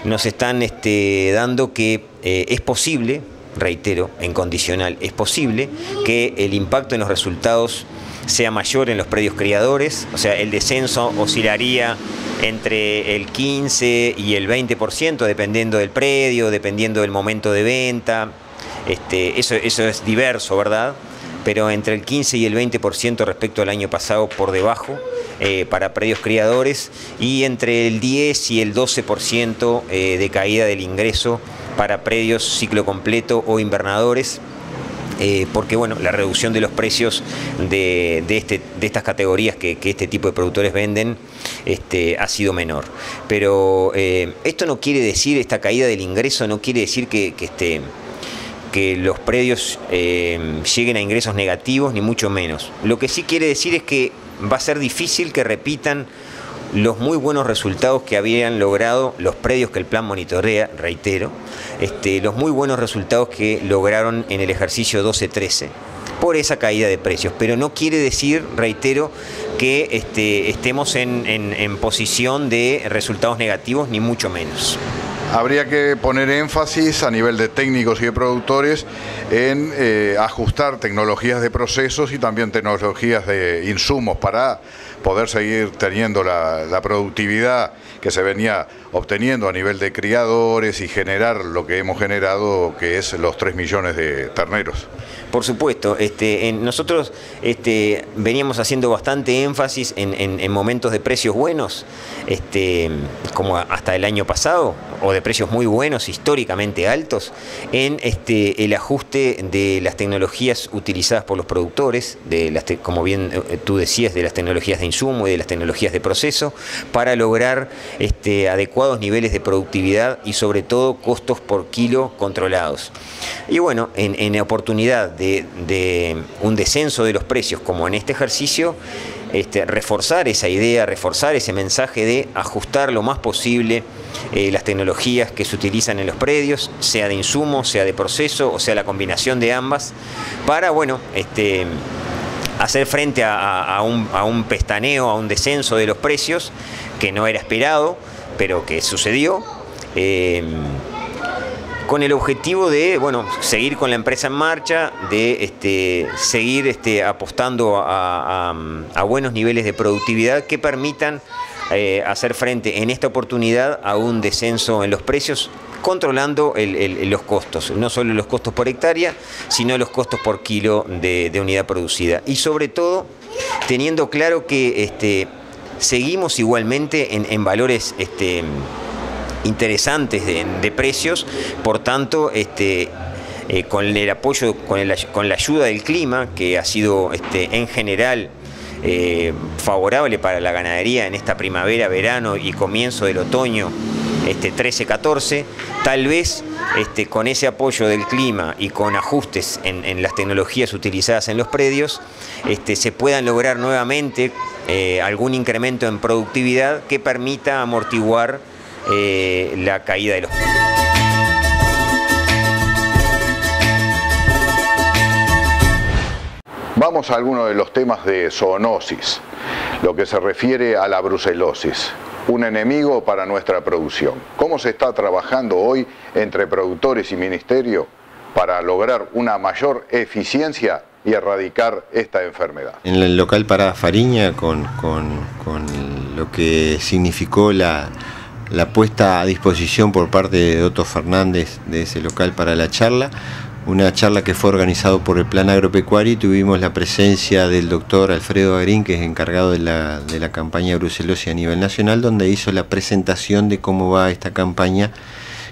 nos están este, dando que eh, es posible, reitero, en condicional, es posible que el impacto en los resultados sea mayor en los predios criadores, o sea, el descenso oscilaría entre el 15 y el 20%, dependiendo del predio, dependiendo del momento de venta. Este, eso, eso es diverso, ¿verdad? pero entre el 15 y el 20% respecto al año pasado por debajo eh, para predios criadores y entre el 10 y el 12% eh, de caída del ingreso para predios ciclo completo o invernadores. Eh, porque bueno, la reducción de los precios de, este, de estas categorías que, este tipo de productores venden este, ha sido menor. Pero esto no quiere decir, esta caída del ingreso no quiere decir que, que este, que los predios eh, lleguen a ingresos negativos, ni mucho menos. Lo que sí quiere decir es que va a ser difícil que repitan los muy buenos resultados que habían logrado los predios que el plan monitorea, reitero, este, los muy buenos resultados que lograron en el ejercicio 12-13 por esa caída de precios. Pero no quiere decir, reitero, que este, estemos en posición de resultados negativos, ni mucho menos habría que poner énfasis a nivel de técnicos y de productores en eh, ajustar tecnologías de procesos y también tecnologías de insumos para poder seguir teniendo la, productividad que se venía obteniendo a nivel de criadores y generar lo que hemos generado, que es los 3 millones de terneros. Por supuesto, este, nosotros este, veníamos haciendo bastante énfasis en, momentos de precios buenos, este, como hasta el año pasado, o de precios muy buenos, históricamente altos, en el ajuste de las tecnologías utilizadas por los productores, de las como bien eh, tú decías, de las tecnologías de insumo y de las tecnologías de proceso, para lograr este, adecuados niveles de productividad y sobre todo costos por kilo controlados. Y bueno, en, oportunidad de, un descenso de los precios como en este ejercicio, este, reforzar esa idea, reforzar ese mensaje de ajustar lo más posible eh, las tecnologías que se utilizan en los predios, sea de insumo, sea de proceso, o sea la combinación de ambas, para bueno, este, hacer frente a, un, pestaneo, a un descenso de los precios que no era esperado, pero que sucedió. Eh, con el objetivo de bueno, seguir con la empresa en marcha, de este, seguir este, apostando a, buenos niveles de productividad que permitan eh, hacer frente en esta oportunidad a un descenso en los precios controlando los costos, no solo los costos por hectárea, sino los costos por kilo de, unidad producida. Y sobre todo, teniendo claro que este, seguimos igualmente en, valores este, interesantes de, precios, por tanto, este, eh, con el apoyo, con, la ayuda del clima, que ha sido en general eh, favorable para la ganadería en esta primavera, verano y comienzo del otoño este 13-14, tal vez este, con ese apoyo del clima y con ajustes en, las tecnologías utilizadas en los predios, este, se puedan lograr nuevamente eh, algún incremento en productividad que permita amortiguar eh, la caída de los Vamos a algunos de los temas de zoonosis, lo que se refiere a la brucelosis, un enemigo para nuestra producción. ¿Cómo se está trabajando hoy entre productores y ministerio para lograr una mayor eficiencia y erradicar esta enfermedad? En el local para Fariña, con, con lo que significó la, la puesta a disposición por parte de Otto Fernández de ese local para la charla, una charla que fue organizado por el Plan Agropecuario y tuvimos la presencia del doctor Alfredo Agrín, que es encargado de la, de la campaña brucelosis a nivel nacional, donde hizo la presentación de cómo va esta campaña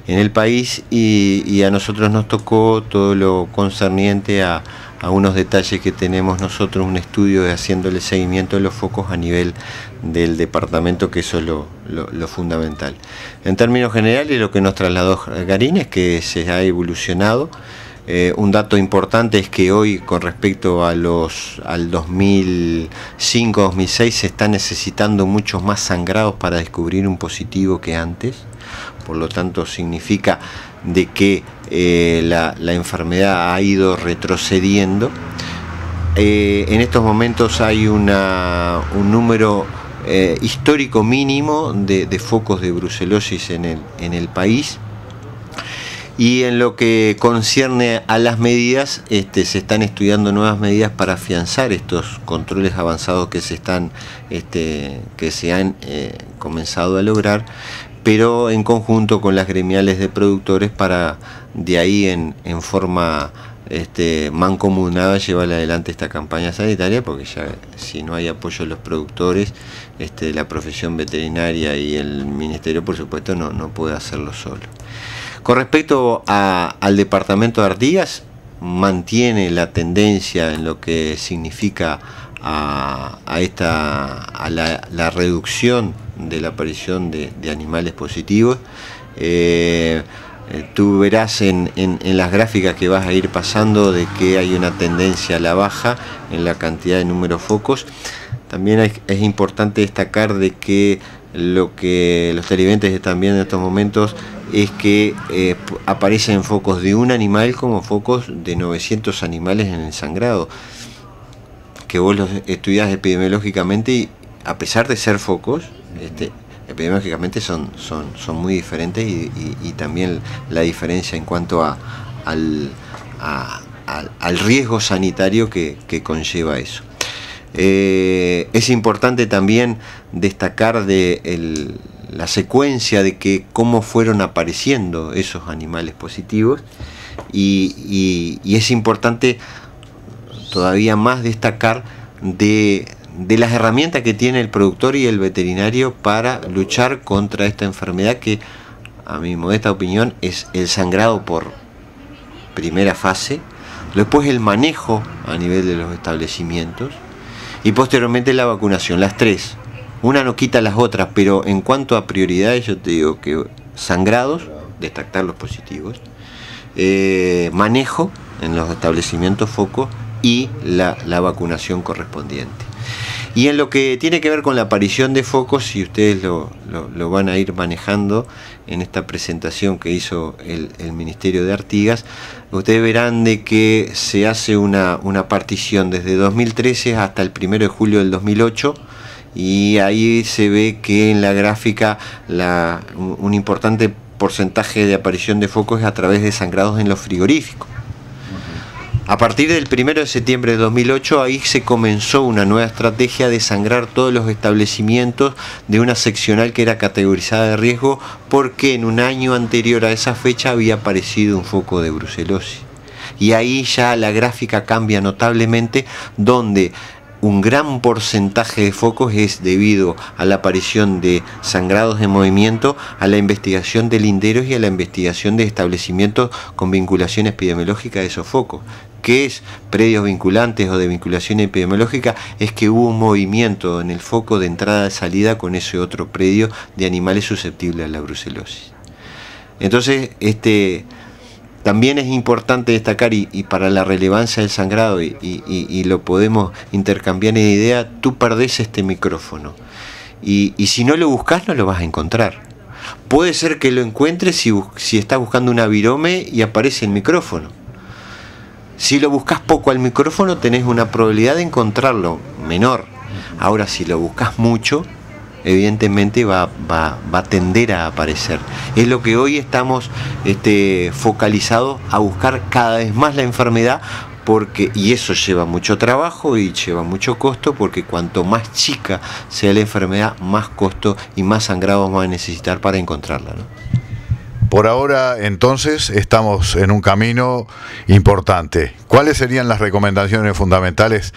en el país y, a nosotros nos tocó todo lo concerniente a, a unos detalles que tenemos nosotros, un estudio de haciéndole seguimiento de los focos a nivel del departamento, que eso es lo, fundamental. En términos generales, lo que nos trasladó Garín es que se ha evolucionado. Eh, un dato importante es que hoy, con respecto a los al 2005-2006, se está necesitando muchos más sangrados para descubrir un positivo que antes. Por lo tanto, significa de que eh, la, enfermedad ha ido retrocediendo. Eh, en estos momentos hay un número histórico mínimo de, focos de brucelosis en el, en el país. Y en lo que concierne a las medidas, este, se están estudiando nuevas medidas para afianzar estos controles avanzados que se están, este, que se han eh, comenzado a lograr, pero en conjunto con las gremiales de productores para de ahí en, forma este, mancomunada llevar adelante esta campaña sanitaria, porque ya si no hay apoyo de los productores, la profesión veterinaria y el ministerio, por supuesto, no puede hacerlo solo. Con respecto al departamento de Artigas, mantiene la tendencia en lo que significa a, esta, a la, reducción de la aparición de, animales positivos. Eh, eh, tú verás en, las gráficas que vas a ir pasando de que hay una tendencia a la baja en la cantidad de números focos. También es, importante destacar de que lo que los televidentes están viendo en estos momentos es que eh, aparecen focos de un animal como focos de 900 animales en el sangrado, que vos los estudias epidemiológicamente y a pesar de ser focos, este, epidemiológicamente son, son, son muy diferentes y, también la diferencia en cuanto a, al, al, riesgo sanitario que, conlleva eso. Eh, es importante también destacar de la secuencia de que cómo fueron apareciendo esos animales positivos y es importante todavía más destacar de de las herramientas que tiene el productor y el veterinario para luchar contra esta enfermedad que a mi modesta opinión, es el sangrado por primera fase, después el manejo a nivel de los establecimientos y posteriormente la vacunación, las tres. Una no quita las otras, pero en cuanto a prioridades yo te digo que sangrados, destacar los positivos, eh, manejo en los establecimientos focos y la, vacunación correspondiente. Y en lo que tiene que ver con la aparición de focos, si ustedes lo, van a ir manejando en esta presentación que hizo el, Ministerio de Artigas, ustedes verán de que se hace una, una partición desde 2013 hasta el 1 de julio del 2008 y ahí se ve que en la gráfica un importante porcentaje de aparición de focos es a través de sangrados en los frigoríficos. A partir del 1 de septiembre de 2008, ahí se comenzó una nueva estrategia de sangrar todos los establecimientos de una seccional que era categorizada de riesgo porque en un año anterior a esa fecha había aparecido un foco de brucelosis. Y ahí ya la gráfica cambia notablemente donde un gran porcentaje de focos es debido a la aparición de sangrados de movimiento, a la investigación de linderos y a la investigación de establecimientos con vinculación epidemiológica de esos focos. ¿Qué es predios vinculantes o de vinculación epidemiológica? Es que hubo un movimiento en el foco de entrada y salida con ese otro predio de animales susceptibles a la brucelosis. Entonces, este, también es importante destacar, y, para la relevancia del sangrado, y, lo podemos intercambiar en idea, tú perdés este micrófono. Y, si no lo buscas, no lo vas a encontrar. Puede ser que lo encuentres si, si estás buscando una virome y aparece el micrófono. Si lo buscas poco al micrófono, tenés una probabilidad de encontrarlo menor. Ahora, si lo buscas mucho, evidentemente va, va, a tender a aparecer. Es lo que hoy estamos este, focalizados a buscar cada vez más la enfermedad porque y eso lleva mucho trabajo y lleva mucho costo porque cuanto más chica sea la enfermedad más costo y más sangrado vamos a necesitar para encontrarla por ahora entonces estamos en un camino importante ¿cuáles serían las recomendaciones fundamentales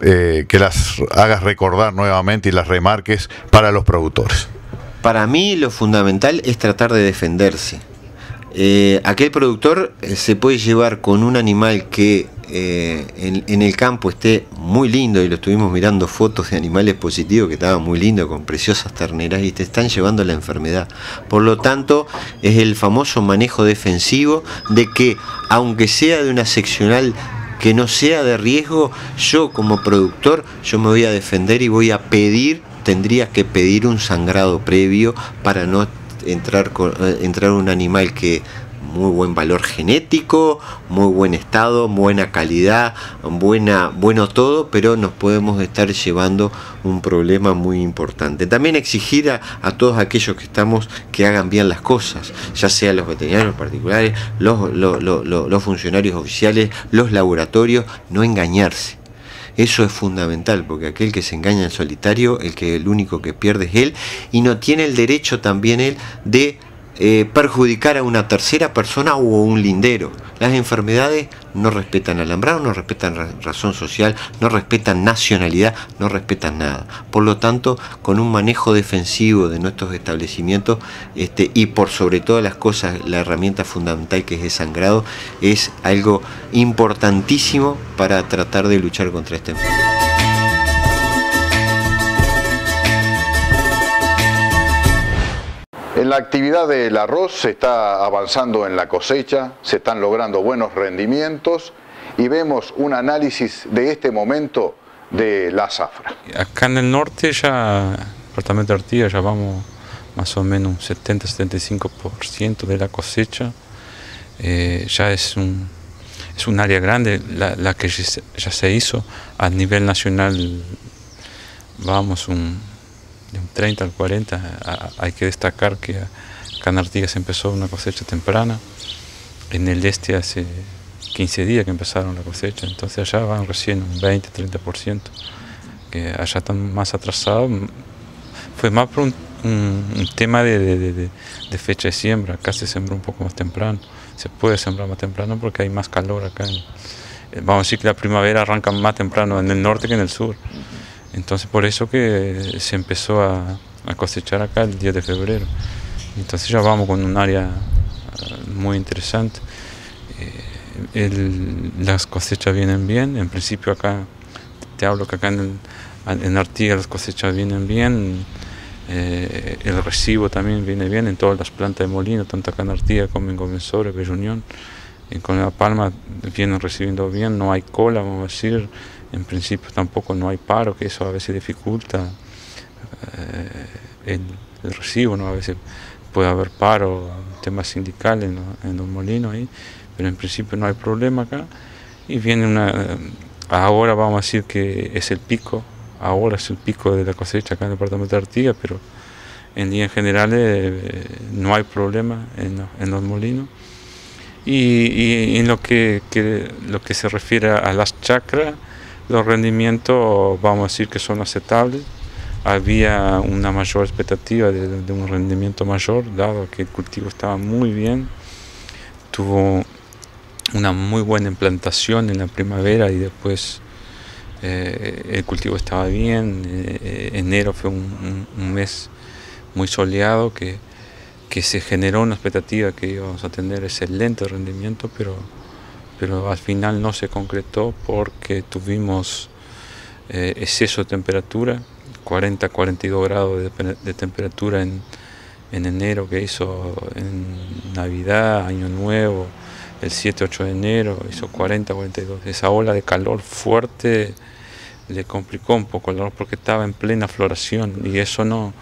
eh, que las hagas recordar nuevamente y las remarques para los productores. Para mí lo fundamental es tratar de defenderse. Eh, aquel productor eh, se puede llevar con un animal que en, el campo esté muy lindo y lo estuvimos mirando fotos de animales positivos que estaban muy lindos con preciosas terneras y te están llevando la enfermedad. Por lo tanto, es el famoso manejo defensivo de que aunque sea de una seccional que no sea de riesgo, yo como productor, yo me voy a defender y voy a pedir, tendría que pedir un sangrado previo para no entrar, eh, entrar un animal que muy buen valor genético, muy buen estado, buena calidad, buena, bueno todo, pero nos podemos estar llevando un problema muy importante. También exigir a, todos aquellos que estamos que hagan bien las cosas, ya sea los veterinarios particulares, los, los funcionarios oficiales, los laboratorios, no engañarse. Eso es fundamental, porque aquel que se engaña en solitario, el que el único que pierde es él, y no tiene el derecho también él de eh, perjudicar a una tercera persona o un lindero. Las enfermedades no respetan alambrado, no respetan razón social, no respetan nacionalidad, no respetan nada. Por lo tanto, con un manejo defensivo de nuestros establecimientos este, y por sobre todas las cosas, la herramienta fundamental que es el sangrado, es algo importantísimo para tratar de luchar contra esta enfermedad. En la actividad del arroz se está avanzando en la cosecha, se están logrando buenos rendimientos y vemos un análisis de este momento de la zafra. Acá en el norte ya, departamento de Artigas, ya vamos más o menos un 70-75% de la cosecha. Eh, ya es un, es un área grande la, que ya se hizo a nivel nacional, vamos un de un 30 al 40, hay que destacar que acá en Artigas empezó una cosecha temprana, en el este hace 15 días que empezaron la cosecha, entonces allá van recién un 20-30%, que allá están más atrasados, fue más por un, tema de, fecha de siembra, acá se sembra un poco más temprano, se puede sembrar más temprano porque hay más calor acá, vamos a decir que la primavera arranca más temprano en el norte que en el sur. Entonces por eso que se empezó a, cosechar acá el 10 de febrero. Entonces ya vamos con un área muy interesante. las cosechas vienen bien, en principio acá, te hablo que acá en, en Artigas las cosechas vienen bien, eh, el recibo también viene bien en todas las plantas de molino, tanto acá en Artigas como en Gomensore, Bella Unión. En con la Palma vienen recibiendo bien, no hay cola, vamos a decir, en principio tampoco no hay paro, que eso a veces dificulta eh, el, recibo, ¿no? a veces puede haber paro, temas sindicales en los molinos ahí, pero en principio no hay problema acá. Y viene una, ahora vamos a decir que es el pico ahora es el pico de la cosecha acá en el departamento de Artigas, pero en líneas generales eh, no hay problema en, los molinos. Y, en lo que, lo que se refiere a las chacras, los rendimientos vamos a decir que son aceptables. Había una mayor expectativa de, un rendimiento mayor, dado que el cultivo estaba muy bien. Tuvo una muy buena implantación en la primavera y después eh, el cultivo estaba bien, eh, enero fue un, mes muy soleado que, que, se generó una expectativa que íbamos a tener excelente rendimiento, pero, pero al final no se concretó porque tuvimos eh, exceso de temperatura, 40-42 grados de, temperatura en, en enero que hizo en Navidad, Año Nuevo, el 7-8 de enero, hizo 40-42. Esa ola de calor fuerte le complicó un poco el dolor porque estaba en plena floración y eso no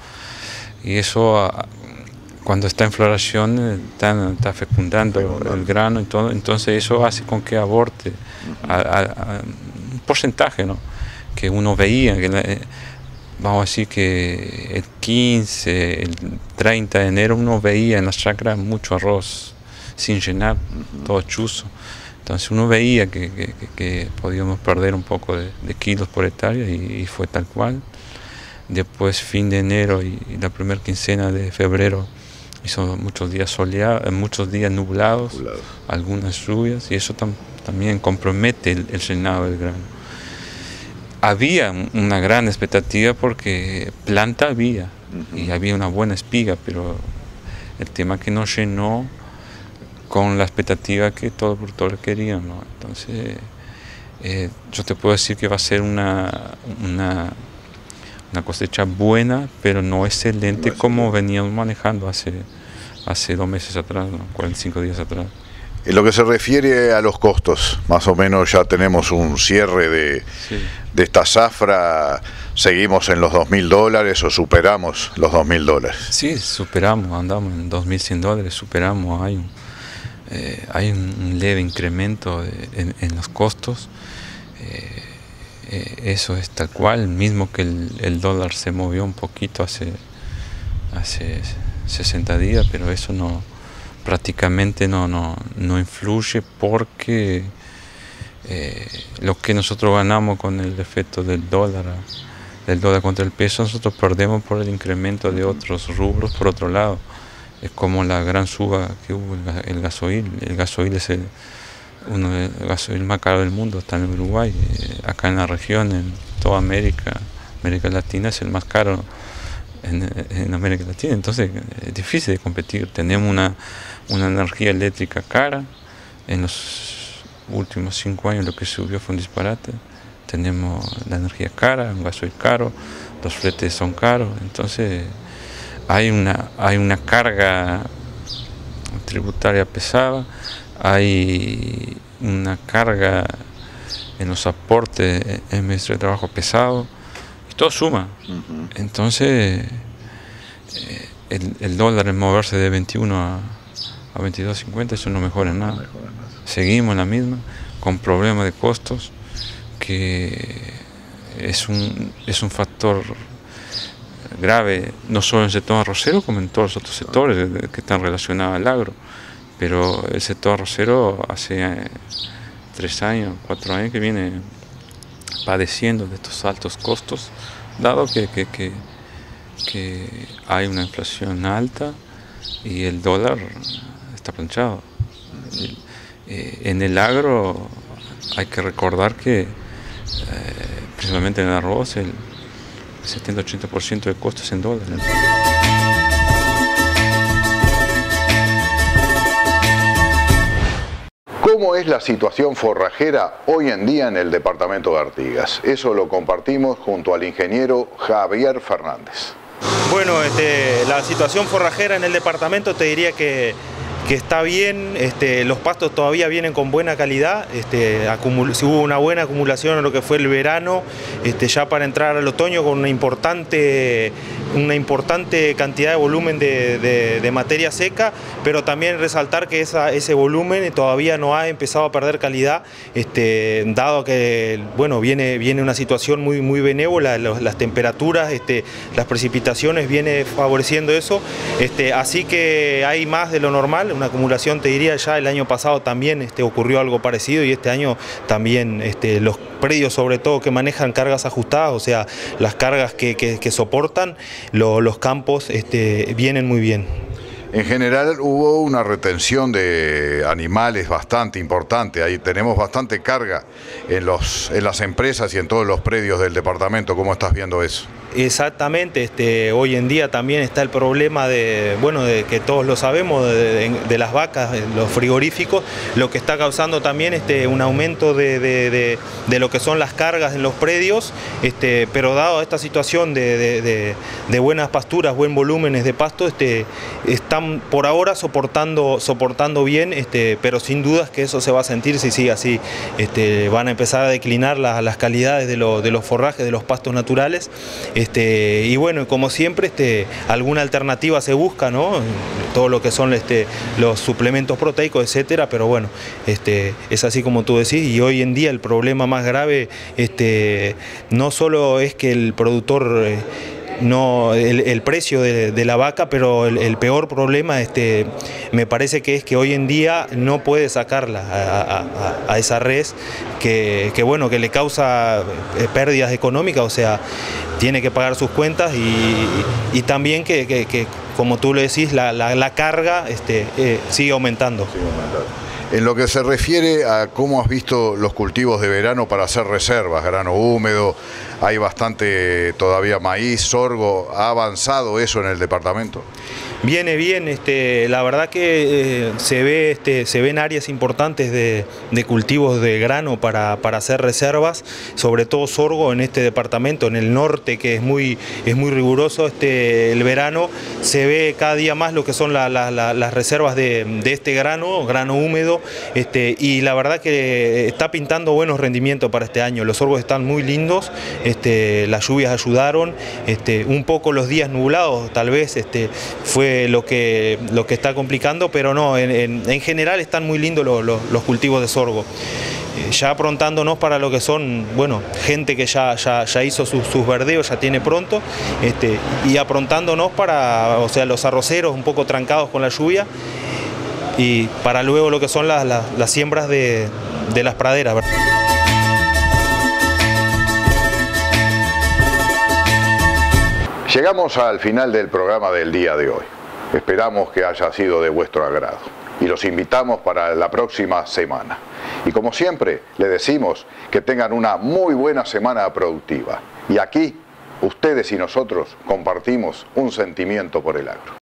y eso cuando está en floración eh, está, fecundando el grano y todo, entonces eso hace con que aborte un porcentaje ¿no? que uno veía que eh, vamos a decir que el 15 el 30 de enero uno veía en las chacras mucho arroz sin llenar todo chuzo entonces uno veía que, podíamos perder un poco de, kilos por hectárea y, fue tal cual. Después fin de enero y, la primera quincena de febrero hizo muchos días soleados, eh, muchos días nublados, algunas lluvias y eso también compromete el, el llenado del grano. Había una gran expectativa porque planta había y había una buena espiga, pero el tema que no llenó con la expectativa que todo el productor quería. ¿no? Entonces, eh, yo te puedo decir que va a ser una, una, cosecha buena, pero no excelente como veníamos manejando hace, hace dos meses atrás, 45 días atrás. En lo que se refiere a los costos, más o menos ya tenemos un cierre de, de esta zafra, ¿seguimos en los 2.000 dólares o superamos los 2.000 dólares? Sí, superamos, andamos en 2.100 dólares, superamos, hay un, eh, hay un, leve incremento en, los costos. Eh, eh, eso es tal cual, mismo que el, dólar se movió un poquito hace, hace 60 días, pero eso no prácticamente no, no, no influye porque lo que nosotros ganamos con el efecto del dólar del dólar contra el peso, nosotros perdemos por el incremento de otros rubros por otro lado es como la gran suba que hubo el gasoil. El gasoil es el, uno de gasoil más caros del mundo, está en Uruguay. Eh, acá en la región, en toda América, América Latina es el más caro en, América Latina. Entonces es difícil de competir. Tenemos una, una energía eléctrica cara. En los últimos cinco años lo que subió fue un disparate. Tenemos la energía cara, un gasoil caro, los fletes son caros. Entonces hay una, hay una carga tributaria pesada, hay una carga en los aportes en de Trabajo pesado, y todo suma. Entonces, eh, el, dólar en moverse de 21 a, a 22.50, eso no mejora nada. Seguimos en la misma, con problemas de costos, que es un, es un factor grave, no solo en el sector arrocero, como en todos los otros sectores que están relacionados al agro. Pero el sector arrocero hace eh, tres años, cuatro años que viene padeciendo de estos altos costos, dado que, que, hay una inflación alta y el dólar está planchado. Eh, en el agro hay que recordar que, eh, principalmente en el arroz, el, 70-80% de costos en dólares. ¿Cómo es la situación forrajera hoy en día en el departamento de Artigas? Eso lo compartimos junto al ingeniero Javier Fernández. Bueno, este, la situación forrajera en el departamento te diría que está bien, este, los pastos todavía vienen con buena calidad, este, hubo una buena acumulación en lo que fue el verano, ya para entrar al otoño con una importante, una importante cantidad de volumen de, materia seca, pero también resaltar que ese volumen todavía no ha empezado a perder calidad, este, dado que bueno, viene, viene una situación muy, muy benévola, las temperaturas, este, las precipitaciones viene favoreciendo eso, este, así que hay más de lo normal, una acumulación, te diría, ya el año pasado también ocurrió algo parecido y este año también los predios sobre todo que manejan cargas ajustadas, o sea, las cargas que, soportan los campos este, vienen muy bien. En general hubo una retención de animales bastante importante, ahí tenemos bastante carga en, los, en las empresas y en todos los predios del departamento, ¿cómo estás viendo eso? Exactamente, este, hoy en día también está el problema de, bueno, que todos lo sabemos, de, las vacas, los frigoríficos, lo que está causando también este, un aumento de, lo que son las cargas en los predios, este, pero dado esta situación de, buenas pasturas, buen volúmenes de pasto, están por ahora soportando, bien, pero sin dudas que eso se va a sentir si sigue así. Van a empezar a declinar las, calidades de, los forrajes, de los pastos naturales. Y bueno, como siempre, este, alguna alternativa se busca, ¿no? Todo lo que son este, los suplementos proteicos, etcétera, pero bueno, este, es así como tú decís, y hoy en día el problema más grave este, no solo es que el productor eh, no el, precio de, la vaca, pero el, peor problema este, me parece que es que hoy en día no puede sacarla a, esa res que, bueno, que le causa eh, pérdidas económicas, o sea, tiene que pagar sus cuentas y, también que, como tú le decís, la, carga este, eh, sigue aumentando. En lo que se refiere a cómo has visto los cultivos de verano para hacer reservas, grano húmedo, hay bastante todavía maíz, sorgo, ¿ha avanzado eso en el departamento? Viene bien, este, la verdad que eh, se, ve, este, se ven áreas importantes de, cultivos de grano para, hacer reservas, sobre todo sorgo en este departamento, en el norte que es muy, es muy riguroso este, el verano, se ve cada día más lo que son las reservas de, este grano, grano húmedo, y la verdad que está pintando buenos rendimientos para este año, los sorgos están muy lindos, las lluvias ayudaron, un poco los días nublados tal vez fue lo que, lo que está complicando, pero no, en, general están muy lindos los, cultivos de sorgo eh, ya aprontándonos para lo que son, bueno, gente que ya, ya, hizo sus, verdeos, ya tiene pronto, este, y aprontándonos para, o sea, los arroceros un poco trancados con la lluvia, y para luego lo que son las, las, siembras de, de las praderas. Llegamos al final del programa del día de hoy. Esperamos que haya sido de vuestro agrado y los invitamos para la próxima semana. Y como siempre, le decimos que tengan una muy buena semana productiva. Y aquí, ustedes y nosotros compartimos un sentimiento por el agro.